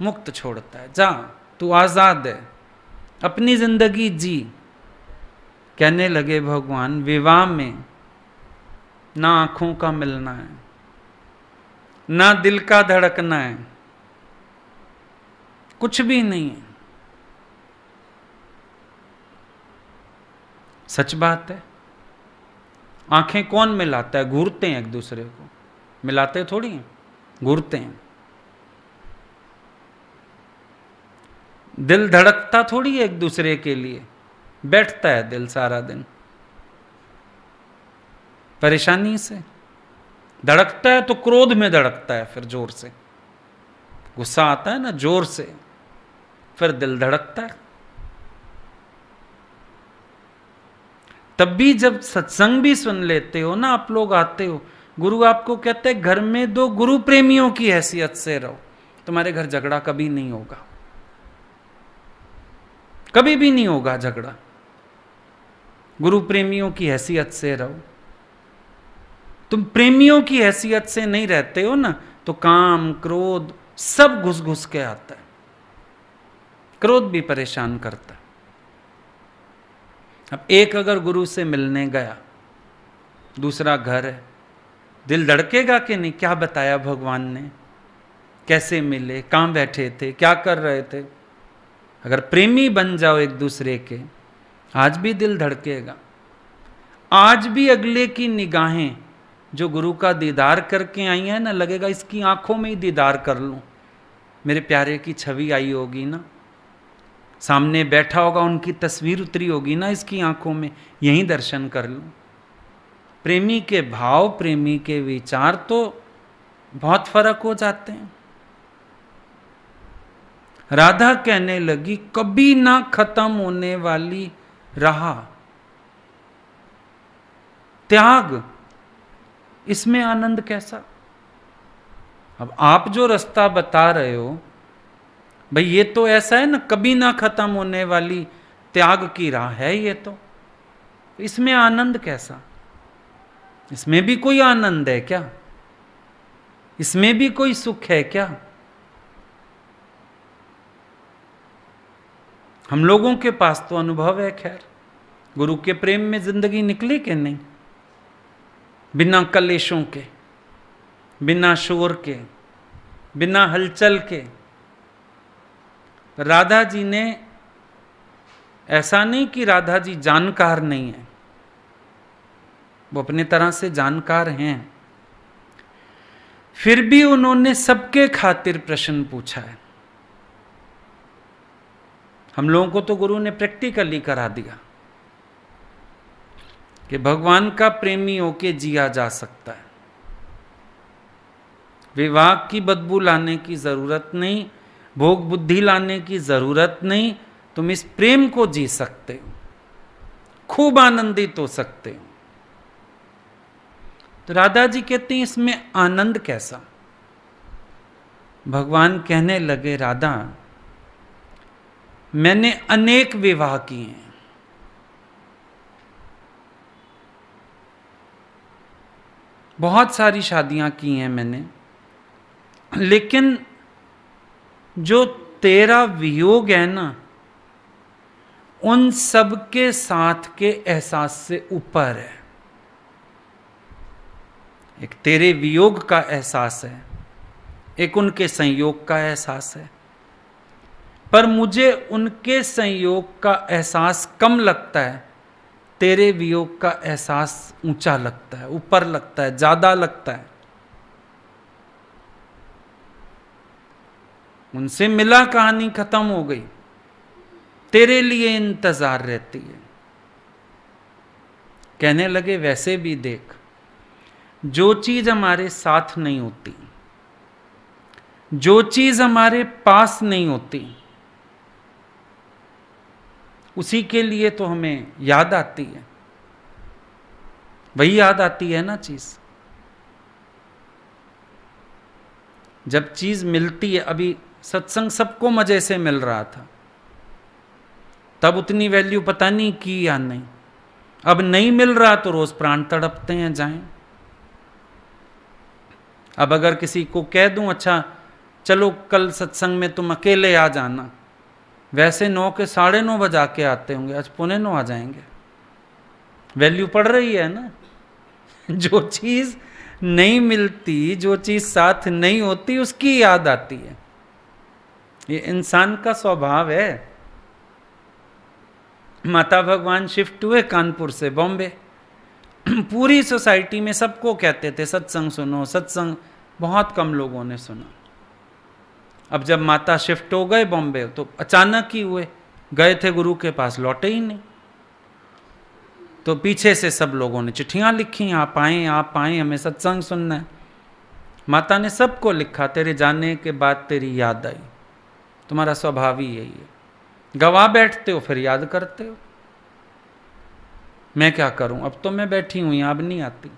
मुक्त छोड़ता है। जा, तू आज़ाद है, अपनी ज़िंदगी जी। कहने लगे, भगवान, विवाह में ना आँखों का मिलना है, ना दिल का धड़कना है, कुछ भी नहीं है। सच बात है, आँखें कौन मिलाता है? घूरते हैं एक दूसरे को। मिलाते थोड़ी हैं, घूरते हैं। दिल धड़कता थोड़ी है एक दूसरे के लिए। बैठता है दिल सारा दिन। परेशानी से। धड़कता है तो क्रोध में धड़कता है फिर ज़ोर से। गुस्सा आता है ना ज़ोर से, फिर दिल धड़कता है। तब भी जब सत्संग भी सुन लेते हो ना आप लोग आते हो, गुरु आपको कहते हैं, घर में दो गुरु प्रेमियों की हैसियत से रहो। तुम्हारे घर झगड़ा कभी नहीं होगा। कभी भी नहीं होगा झगड़ा। गुरु प्रेमियों की हैसियत से रहो। तुम प्रेमियों की हैसियत से नहीं रहते हो ना तो काम, क्रोध सब घुस घुस के आता है। क्रोध भी परेशान करता है। अब एक अगर गुरु से मिलने गया, दूसरा घर है, दिल धड़केगा कि नहीं? क्या बताया भगवान ने? कैसे मिले? कहाँ बैठे थे? क्या कर रहे थे? अगर प्रेमी बन जाओ एक दूसरे के आज भी दिल धड़केगा। आज भी अगले की निगाहें जो गुरु का दीदार करके आई है, ना लगेगा इसकी आँखों में ही दीदार कर लूँ। मेरे प्यारे की छवि आई होगी ना? सामने बैठा होगा, उनकी तस्वीर उतरी होगी ना इसकी आँखों में? यही दर्शन कर लूँ। प्रेमी के भाव, प्रेमी के विचार तो बहुत फ़र्क हो जाते हैं। राधा कहने लगी, कभी ना खत्म होने वाली रहा। त्याग, इसमें आनंद कैसा? अब आप जो रास्ता बता रहे हो, भाई ये तो ऐसा है ना, कभी ना खत्म होने वाली त्याग की राह है ये तो। इसमें आनंद कैसा? इसमें भी कोई आनंद है क्या? इसमें भी कोई सुख है क्या? हम लोगों के पास तो अनुभव है, खैर। गुरु के प्रेम में ज़िंदगी निकली कि नहीं? बिना कलेशों के, बिना शोर के, बिना हलचल के। राधा जी ने ऐसा नहीं कि राधा जी जानकार नहीं है। वो अपने तरह से जानकार हैं। फिर भी उन्होंने सबके खातिर प्रश्न पूछा है। हम लोगों को तो गुरु ने प्रैक्टिकली करा दिया कि भगवान का प्रेमी होके जिया जा सकता है। विवाह की बदबू लाने की ज़रूरत नहीं, भोग बुद्धि लाने की ज़रूरत नहीं, तुम इस प्रेम को जी सकते हो, खूब आनंदित हो सकते हो। तो राधा जी कहते हैं, इसमें आनंद कैसा? भगवान कहने लगे, राधा मैंने अनेक विवाह किए हैं। बहुत सारी शादियाँ की हैं मैंने। लेकिन जो तेरा वियोग है ना, उन सब के साथ के एहसास से ऊपर है। एक तेरे वियोग का एहसास है, एक उनके संयोग का एहसास है। पर मुझे उनके संयोग का एहसास कम लगता है, तेरे वियोग का एहसास ऊँचा लगता है, ऊपर लगता है, ज़्यादा लगता है। उनसे मिला कहानी खत्म हो गई। तेरे लिए इंतज़ार रहती है। कहने लगे, वैसे भी देख, जो चीज़ हमारे साथ नहीं होती, जो चीज़ हमारे पास नहीं होती उसी के लिए तो हमें याद आती है। वही याद आती है ना चीज़। जब चीज़ मिलती है, अभी सत्संग सबको मज़े से मिल रहा था। तब उतनी वैल्यू पता नहीं की या नहीं। अब नहीं मिल रहा तो रोज प्राण तड़पते हैं, जाएँ। अब अगर किसी को कह दूँ अच्छा चलो कल सत्संग में तुम अकेले आ जाना। वैसे नौ के साढ़े नौ बजा के आते होंगे, आज पुणे नौ आ जाएँगे। वैल्यू पड़ रही है ना? जो चीज़ नहीं मिलती, जो चीज़ साथ नहीं होती, उसकी याद आती है। ये इंसान का स्वभाव है। माता भगवान शिफ्ट हुए कानपुर से बॉम्बे। पूरी सोसाइटी में सबको कहते थे, सत्संग सुनो, सत्संग, बहुत कम लोगों ने सुना। अब जब माता शिफ्ट हो गए बॉम्बे तो अचानक ही हुए। गए थे गुरु के पास, लौटे ही नहीं। तो पीछे से सब लोगों ने चिट्ठियाँ लिखी, आप आए आप आए, हमें सत्संग सुनना है। माता ने सबको लिखा, तेरे जाने के बाद तेरी याद आई। तुम्हारा स्वभाव ही यही है। गवा बैठते हो, फिर याद करते हो। मैं क्या करूँ? अब तो मैं बैठी हुई अब नहीं आती।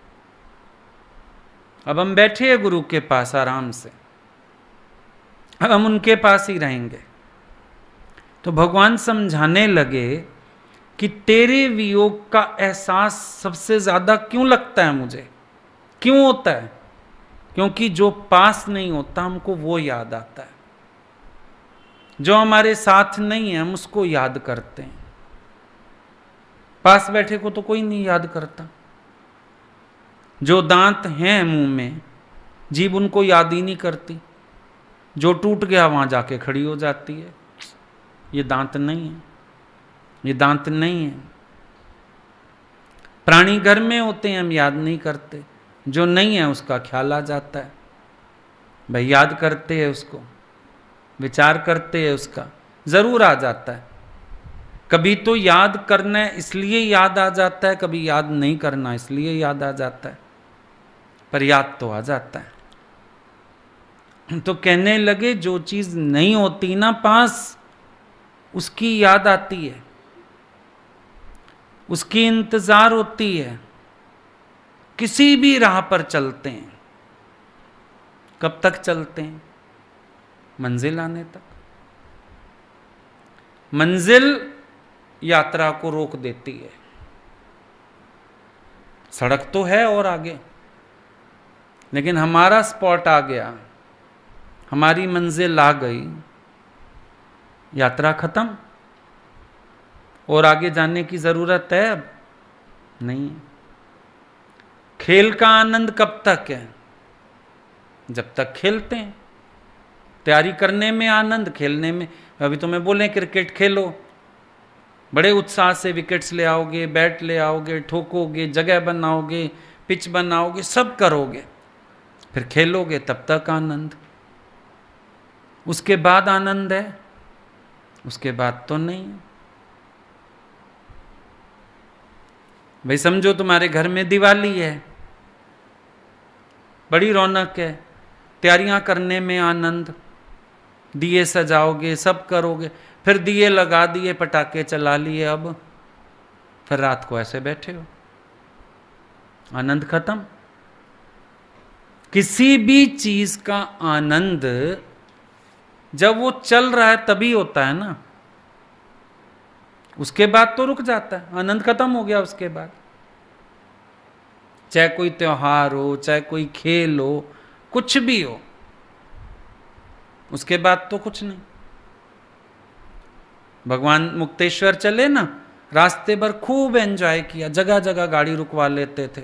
अब हम बैठे हैं गुरु के पास, आराम से। हम उनके पास ही रहेंगे। तो भगवान समझाने लगे कि तेरे वियोग का एहसास सबसे ज़्यादा क्यों लगता है मुझे? क्यों होता है? क्योंकि जो पास नहीं होता, हमको वो याद आता है। जो हमारे साथ नहीं है, हम उसको याद करते हैं। पास बैठे को तो कोई नहीं याद करता। जो दांत हैं मुँह में, जीव उनको याद ही नहीं करती। जो टूट गया वहाँ जाके खड़ी हो जाती है। ये दांत नहीं है। ये दांत नहीं है। प्राणी घर में होते हैं, हम याद नहीं करते। जो नहीं है, उसका ख्याल आ जाता है। भाई याद करते हैं उसको। विचार करते हैं उसका। ज़रूर आ जाता है। कभी तो याद करना इसलिए याद आ जाता है, कभी याद नहीं करना इसलिए याद आ जाता है। पर याद तो आ जाता है। तो कहने लगे, जो चीज़ नहीं होती ना पास, उसकी याद आती है। उसकी इंतज़ार होती है। किसी भी राह पर चलते हैं। कब तक चलते हैं? मंजिल आने तक। मंजिल यात्रा को रोक देती है। सड़क तो है और आगे, लेकिन हमारा स्पॉट आ गया। हमारी मंजिल आ गई। यात्रा खत्म। और आगे जाने की ज़रूरत है अब? नहीं। खेल का आनंद कब तक है? जब तक खेलते हैं। तैयारी करने में आनंद, खेलने में। अभी तो मैं बोले, क्रिकेट खेलो। बड़े उत्साह से विकेट्स ले आओगे, बैट ले आओगे, ठोकोगे, जगह बनाओगे, पिच बनाओगे, सब करोगे। फिर खेलोगे, तब तक आनंद। उसके बाद आनंद है, उसके बाद तो नहीं भाई समझो तुम्हारे घर में दिवाली है, बड़ी रौनक है, तैयारियाँ करने में आनंद, दिए सजाओगे, सब करोगे, फिर दिए लगा दिए, पटाखे चला लिए, अब फिर रात को ऐसे बैठे हो। आनंद खत्म। किसी भी चीज़ का आनंद जब वो चल रहा है तभी होता है ना। उसके बाद तो रुक जाता है, आनंद खत्म हो गया उसके बाद। चाहे कोई त्योहार हो, चाहे कोई खेल हो, कुछ भी हो, उसके बाद तो कुछ नहीं। भगवान मुक्तेश्वर चले ना, रास्ते भर खूब एंजॉय किया जगह जगह गाड़ी रुकवा लेते थे।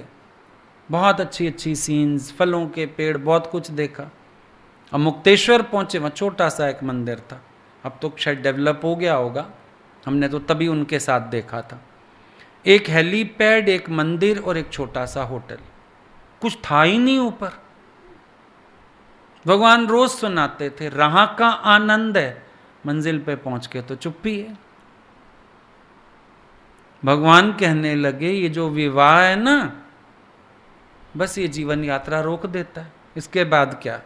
बहुत अच्छी अच्छी सीन्स फलों के पेड़, बहुत कुछ देखा। अब मुक्तेश्वर पहुँचे, वहाँ छोटा सा एक मंदिर था। अब तो शायद डेवलप हो गया होगा। हमने तो तभी उनके साथ देखा था। एक हेलीपैड, एक मंदिर और एक छोटा सा होटल। कुछ था ही नहीं ऊपर। भगवान रोज सुनाते थे, रहा का आनंद है? मंजिल पे पहुँच के तो चुप्पी है। भगवान कहने लगे, ये जो विवाह है ना, बस ये जीवन यात्रा रोक देता है। इसके बाद क्या?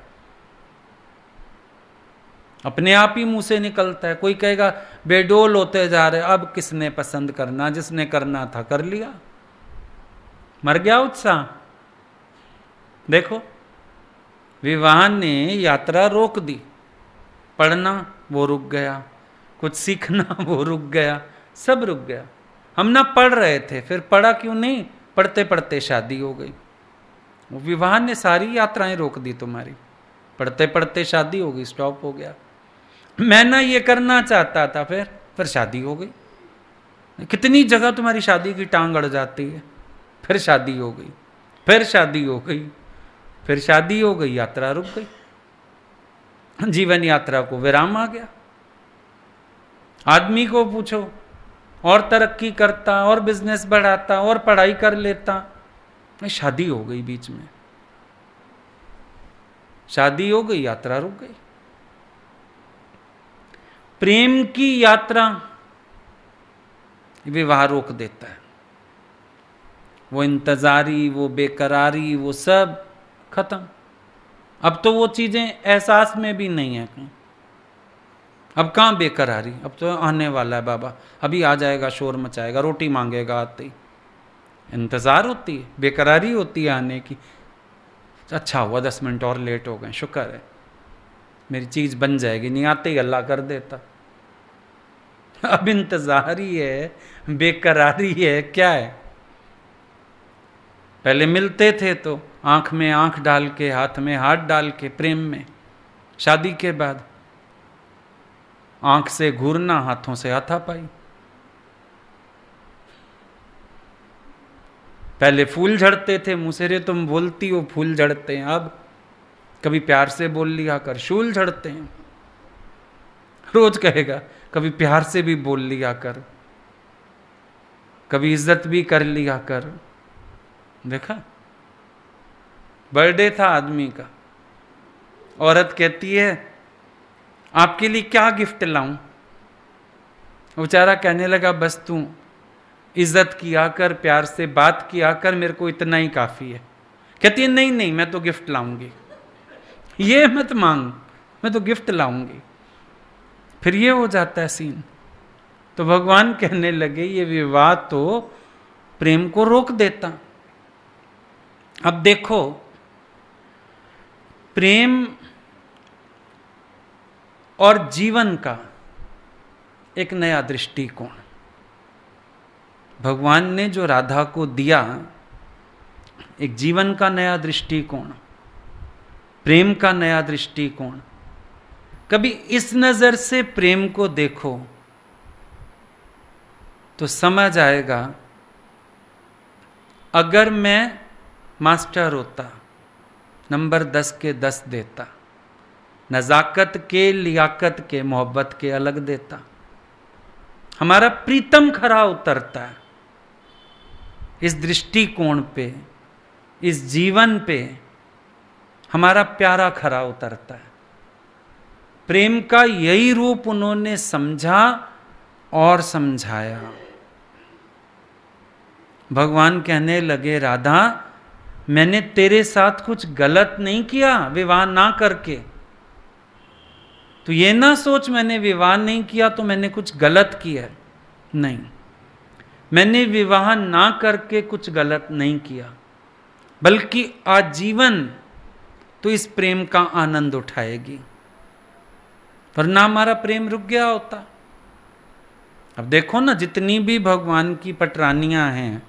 अपने आप ही मुँह से निकलता है। कोई कहेगा, बेडोल होते जा रहे, अब किसने पसंद करना, जिसने करना था कर लिया। मर गया उत्साह। देखो, विवाह ने यात्रा रोक दी। पढ़ना, वो रुक गया। कुछ सीखना, वो रुक गया। सब रुक गया। हम ना पढ़ रहे थे, फिर पढ़ा क्यों नहीं? पढ़ते पढ़ते शादी हो गई। विवाह ने सारी यात्राएँ रोक दी तुम्हारी। पढ़ते पढ़ते शादी हो गई, स्टॉप हो गया। मैं ना ये करना चाहता था, फिर फिर शादी हो गई। कितनी जगह तुम्हारी शादी की टांग अड़ जाती है। फिर शादी हो गई, फिर शादी हो गई, फिर शादी हो गई, यात्रा रुक गई। जीवन यात्रा को विराम आ गया। आदमी को पूछो, और तरक्की करता, और बिज़नेस बढ़ाता, और पढ़ाई कर लेता। शादी हो गई बीच में। शादी हो गई, यात्रा रुक गई। प्रेम की यात्रा विवाह रोक देता है। वो इंतजारी, वो बेकरारी, वो सब खत्म। अब तो वो चीज़ें एहसास में भी नहीं है। अब कहाँ बेकरारी? अब तो आने वाला है बाबा। अभी आ जाएगा, शोर मचाएगा, रोटी मांगेगा आते ही। इंतज़ार होती है, बेकरारी होती है आने की। अच्छा हुआ, दस मिनट और लेट हो गए, शुक्र है। मेरी चीज़ बन जाएगी, नहीं आते ही अल्लाह कर देता। अब इंतज़ार ही, बेकरारी है, क्या है? पहले मिलते थे तो आँख में आँख डाल के, हाथ में हाथ डाल के, प्रेम में, शादी के बाद। आँख से घूरना, हाथों से हाथापाई पहले फूल झड़ते थे मुसेरे तुम बोलती हो, फूल झड़ते हैं। अब कभी प्यार से बोल लिया कर, शूल झड़ते हैं। रोज कहेगा कभी प्यार से भी बोल लिया कर, कभी इज़्ज़त भी कर लिया कर। देखा? बर्थडे था आदमी का। औरत कहती है, आपके लिए क्या गिफ्ट लाऊं? बेचारा कहने लगा, बस तू इज़्ज़त किया कर, प्यार से बात किया कर, मेरे को इतना ही काफ़ी है। कहती है, नहीं नहीं, मैं तो गिफ्ट लाऊँगी। ये मत मांग, मैं तो गिफ्ट लाऊँगी। फिर ये हो जाता है सीन। तो भगवान कहने लगे, ये विवाह तो प्रेम को रोक देता। अब देखो, प्रेम और जीवन का एक नया दृष्टिकोण। भगवान ने जो राधा को दिया, एक जीवन का नया दृष्टिकोण, प्रेम का नया दृष्टिकोण कभी इस नज़र से प्रेम को देखो तो समझ आएगा, अगर मैं मास्टर होता, नंबर दस के दस देता, नज़ाकत के, लियाकत के, मोहब्बत के अलग देता। हमारा प्रीतम खरा उतरता है, इस दृष्टिकोण पे, इस जीवन पे, हमारा प्यारा खरा उतरता है। प्रेम का यही रूप उन्होंने समझा और समझाया। भगवान कहने लगे, राधा, मैंने तेरे साथ कुछ गलत नहीं किया, विवाह ना करके। तो ये ना सोच मैंने विवाह नहीं किया तो मैंने कुछ गलत किया। नहीं, मैंने विवाह ना करके कुछ गलत नहीं किया, बल्कि आजीवन तो इस प्रेम का आनंद उठाएगी। वरना हमारा प्रेम रुक गया होता। अब देखो ना, जितनी भी भगवान की पटरानियाँ हैं,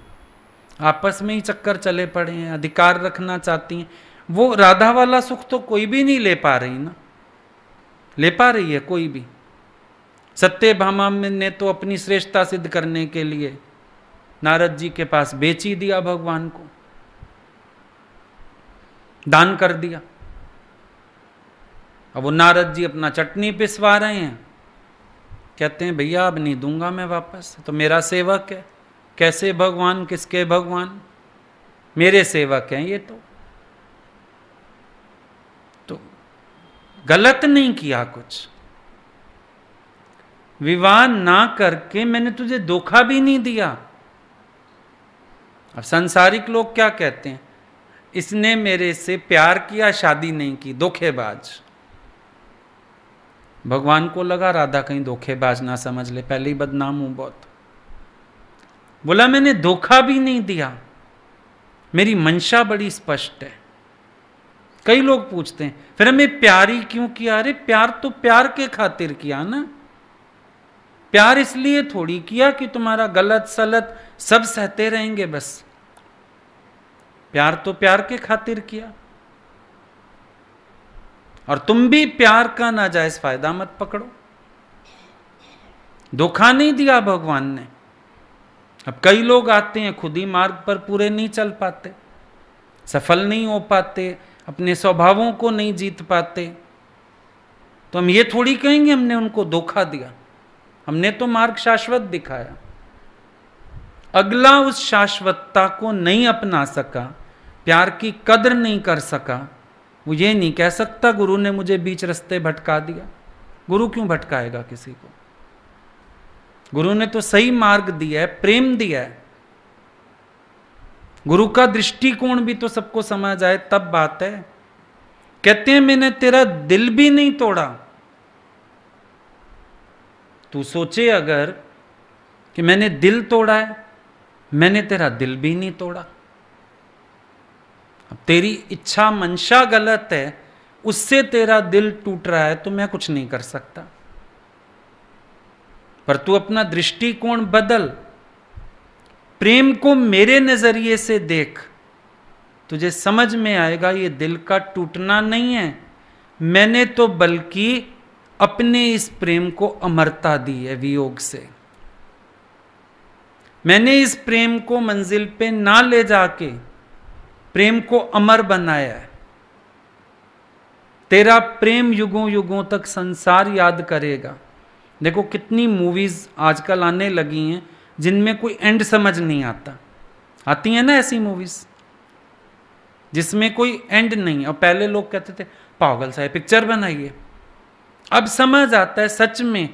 आपस में ही चक्कर चले पड़े हैं, अधिकार रखना चाहती हैं, वो राधा वाला सुख तो कोई भी नहीं ले पा रही ना। ले पा रही है कोई भी। सत्य भामा ने तो अपनी श्रेष्ठता सिद्ध करने के लिए नारद जी के पास बेच ही दिया भगवान को। दान कर दिया। अब वो नारद जी अपना चटनी पिसवा रहे हैं। कहते हैं, भैया, अब नहीं दूँगा मैं वापस। तो मेरा सेवक है। कैसे भगवान? किसके भगवान? मेरे सेवक हैं ये तो। तो गलत नहीं किया कुछ। विवाह ना करके मैंने तुझे धोखा भी नहीं दिया। अब संसारिक लोग क्या कहते हैं? इसने मेरे से प्यार किया, शादी नहीं की, धोखेबाज। भगवान को लगा राधा कहीं धोखेबाज ना समझ ले, पहले ही बदनाम हूँ बहुत। बोला, मैंने धोखा भी नहीं दिया। मेरी मंशा बड़ी स्पष्ट है। कई लोग पूछते हैं, फिर हमें प्यार क्यों किया? अरे, प्यार तो प्यार के खातिर किया ना। प्यार इसलिए थोड़ी किया कि तुम्हारा गलत, सलत सब सहते रहेंगे बस। प्यार तो प्यार के खातिर किया। और तुम भी प्यार का नाजायज फ़ायदा मत पकड़ो। धोखा नहीं दिया भगवान ने। अब कई लोग आते हैं, खुद ही मार्ग पर पूरे नहीं चल पाते, सफल नहीं हो पाते, अपने स्वभावों को नहीं जीत पाते। तो हम ये थोड़ी कहेंगे, हमने उनको धोखा दिया। हमने तो मार्ग शाश्वत दिखाया। अगला उस शाश्वतता को नहीं अपना सका, प्यार की कदर नहीं कर सका। वो ये नहीं कह सकता गुरु ने मुझे बीच रस्ते भटका दिया। गुरु क्यों भटकाएगा किसी को? गुरु ने तो सही मार्ग दिया है, प्रेम दिया है। गुरु का दृष्टिकोण भी तो सबको समझ आए, तब बात है। कहते हैं, मैंने तेरा दिल भी नहीं तोड़ा। तू सोचे अगर कि मैंने दिल तोड़ा है, मैंने तेरा दिल भी नहीं तोड़ा। तेरी इच्छा मंशा गलत है, उससे तेरा दिल टूट रहा है तो मैं कुछ नहीं कर सकता। पर तू अपना दृष्टिकोण बदल, प्रेम को मेरे नज़रिए से देख। तुझे समझ में आएगा, ये दिल का टूटना नहीं है। मैंने तो बल्कि अपने इस प्रेम को अमरता दी है वियोग से। मैंने इस प्रेम को मंजिल पे ना ले जाके प्रेम को अमर बनाया तेरा प्रेम युगों युगों तक संसार याद करेगा। देखो, कितनी मूवीज़ आजकल आने लगी हैं, जिनमें कोई एंड समझ नहीं आता। आती हैं ना ऐसी मूवीज़ जिसमें कोई एंड नहीं और पहले लोग कहते थे, पागल सा पिक्चर बनाइए। अब समझ आता है, सच में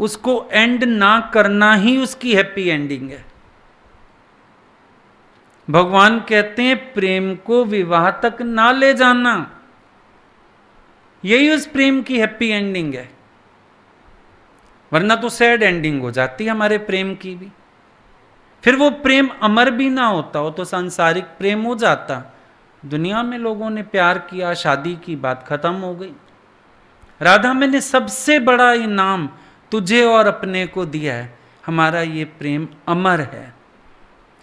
उसको एंड ना करना ही उसकी हैप्पी एंडिंग है। भगवान कहते हैं, प्रेम को विवाह तक ना ले जाना। यही उस प्रेम की हैप्पी एंडिंग है। वरना तो सैड एंडिंग हो जाती है हमारे प्रेम की भी। फिर वो प्रेम अमर भी ना होता हो तो सांसारिक प्रेम हो जाता। दुनिया में लोगों ने प्यार किया, शादी की बात खत्म हो गई। राधा मैंने सबसे बड़ा इनाम तुझे और अपने को दिया है। हमारा ये प्रेम अमर है।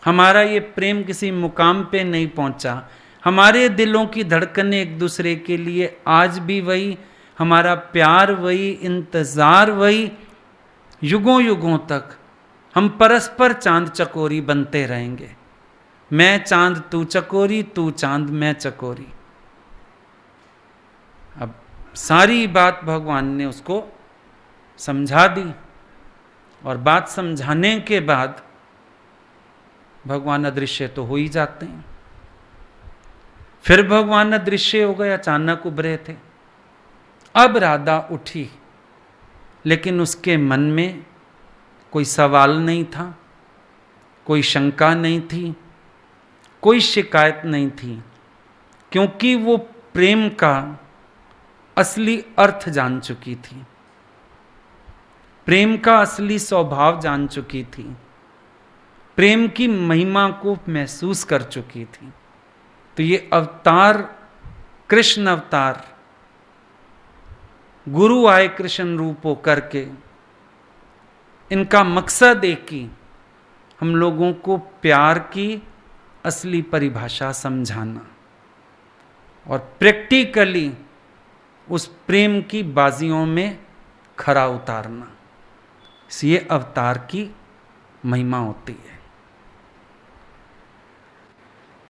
हमारा ये प्रेम किसी मुकाम पे नहीं पहुँचा। हमारे दिलों की धड़कने एक दूसरे के लिए आज भी वही, हमारा प्यार वही, इंतज़ार वही। युगों युगों तक हम परस्पर चाँद चकोरी बनते रहेंगे। मैं चाँद, तू चकोरी, तू चाँद, मैं चकोरी। अब सारी बात भगवान ने उसको समझा दी और बात समझाने के बाद भगवान अदृश्य तो हो ही जाते हैं। फिर भगवान अदृश्य हो गए, अचानक उभरे थे। अब राधा उठी, लेकिन उसके मन में कोई सवाल नहीं था, कोई शंका नहीं थी, कोई शिकायत नहीं थी, क्योंकि वो प्रेम का असली अर्थ जान चुकी थी। प्रेम का असली स्वभाव जान चुकी थी। प्रेम की महिमा को महसूस कर चुकी थी। तो ये अवतार, कृष्ण अवतार, गुरु आए कृष्ण रूप हो करके इनका मकसद एक ही, हम लोगों को प्यार की असली परिभाषा समझाना। और प्रैक्टिकली उस प्रेम की बाजियों में खरा उतारना। ये अवतार की महिमा होती है।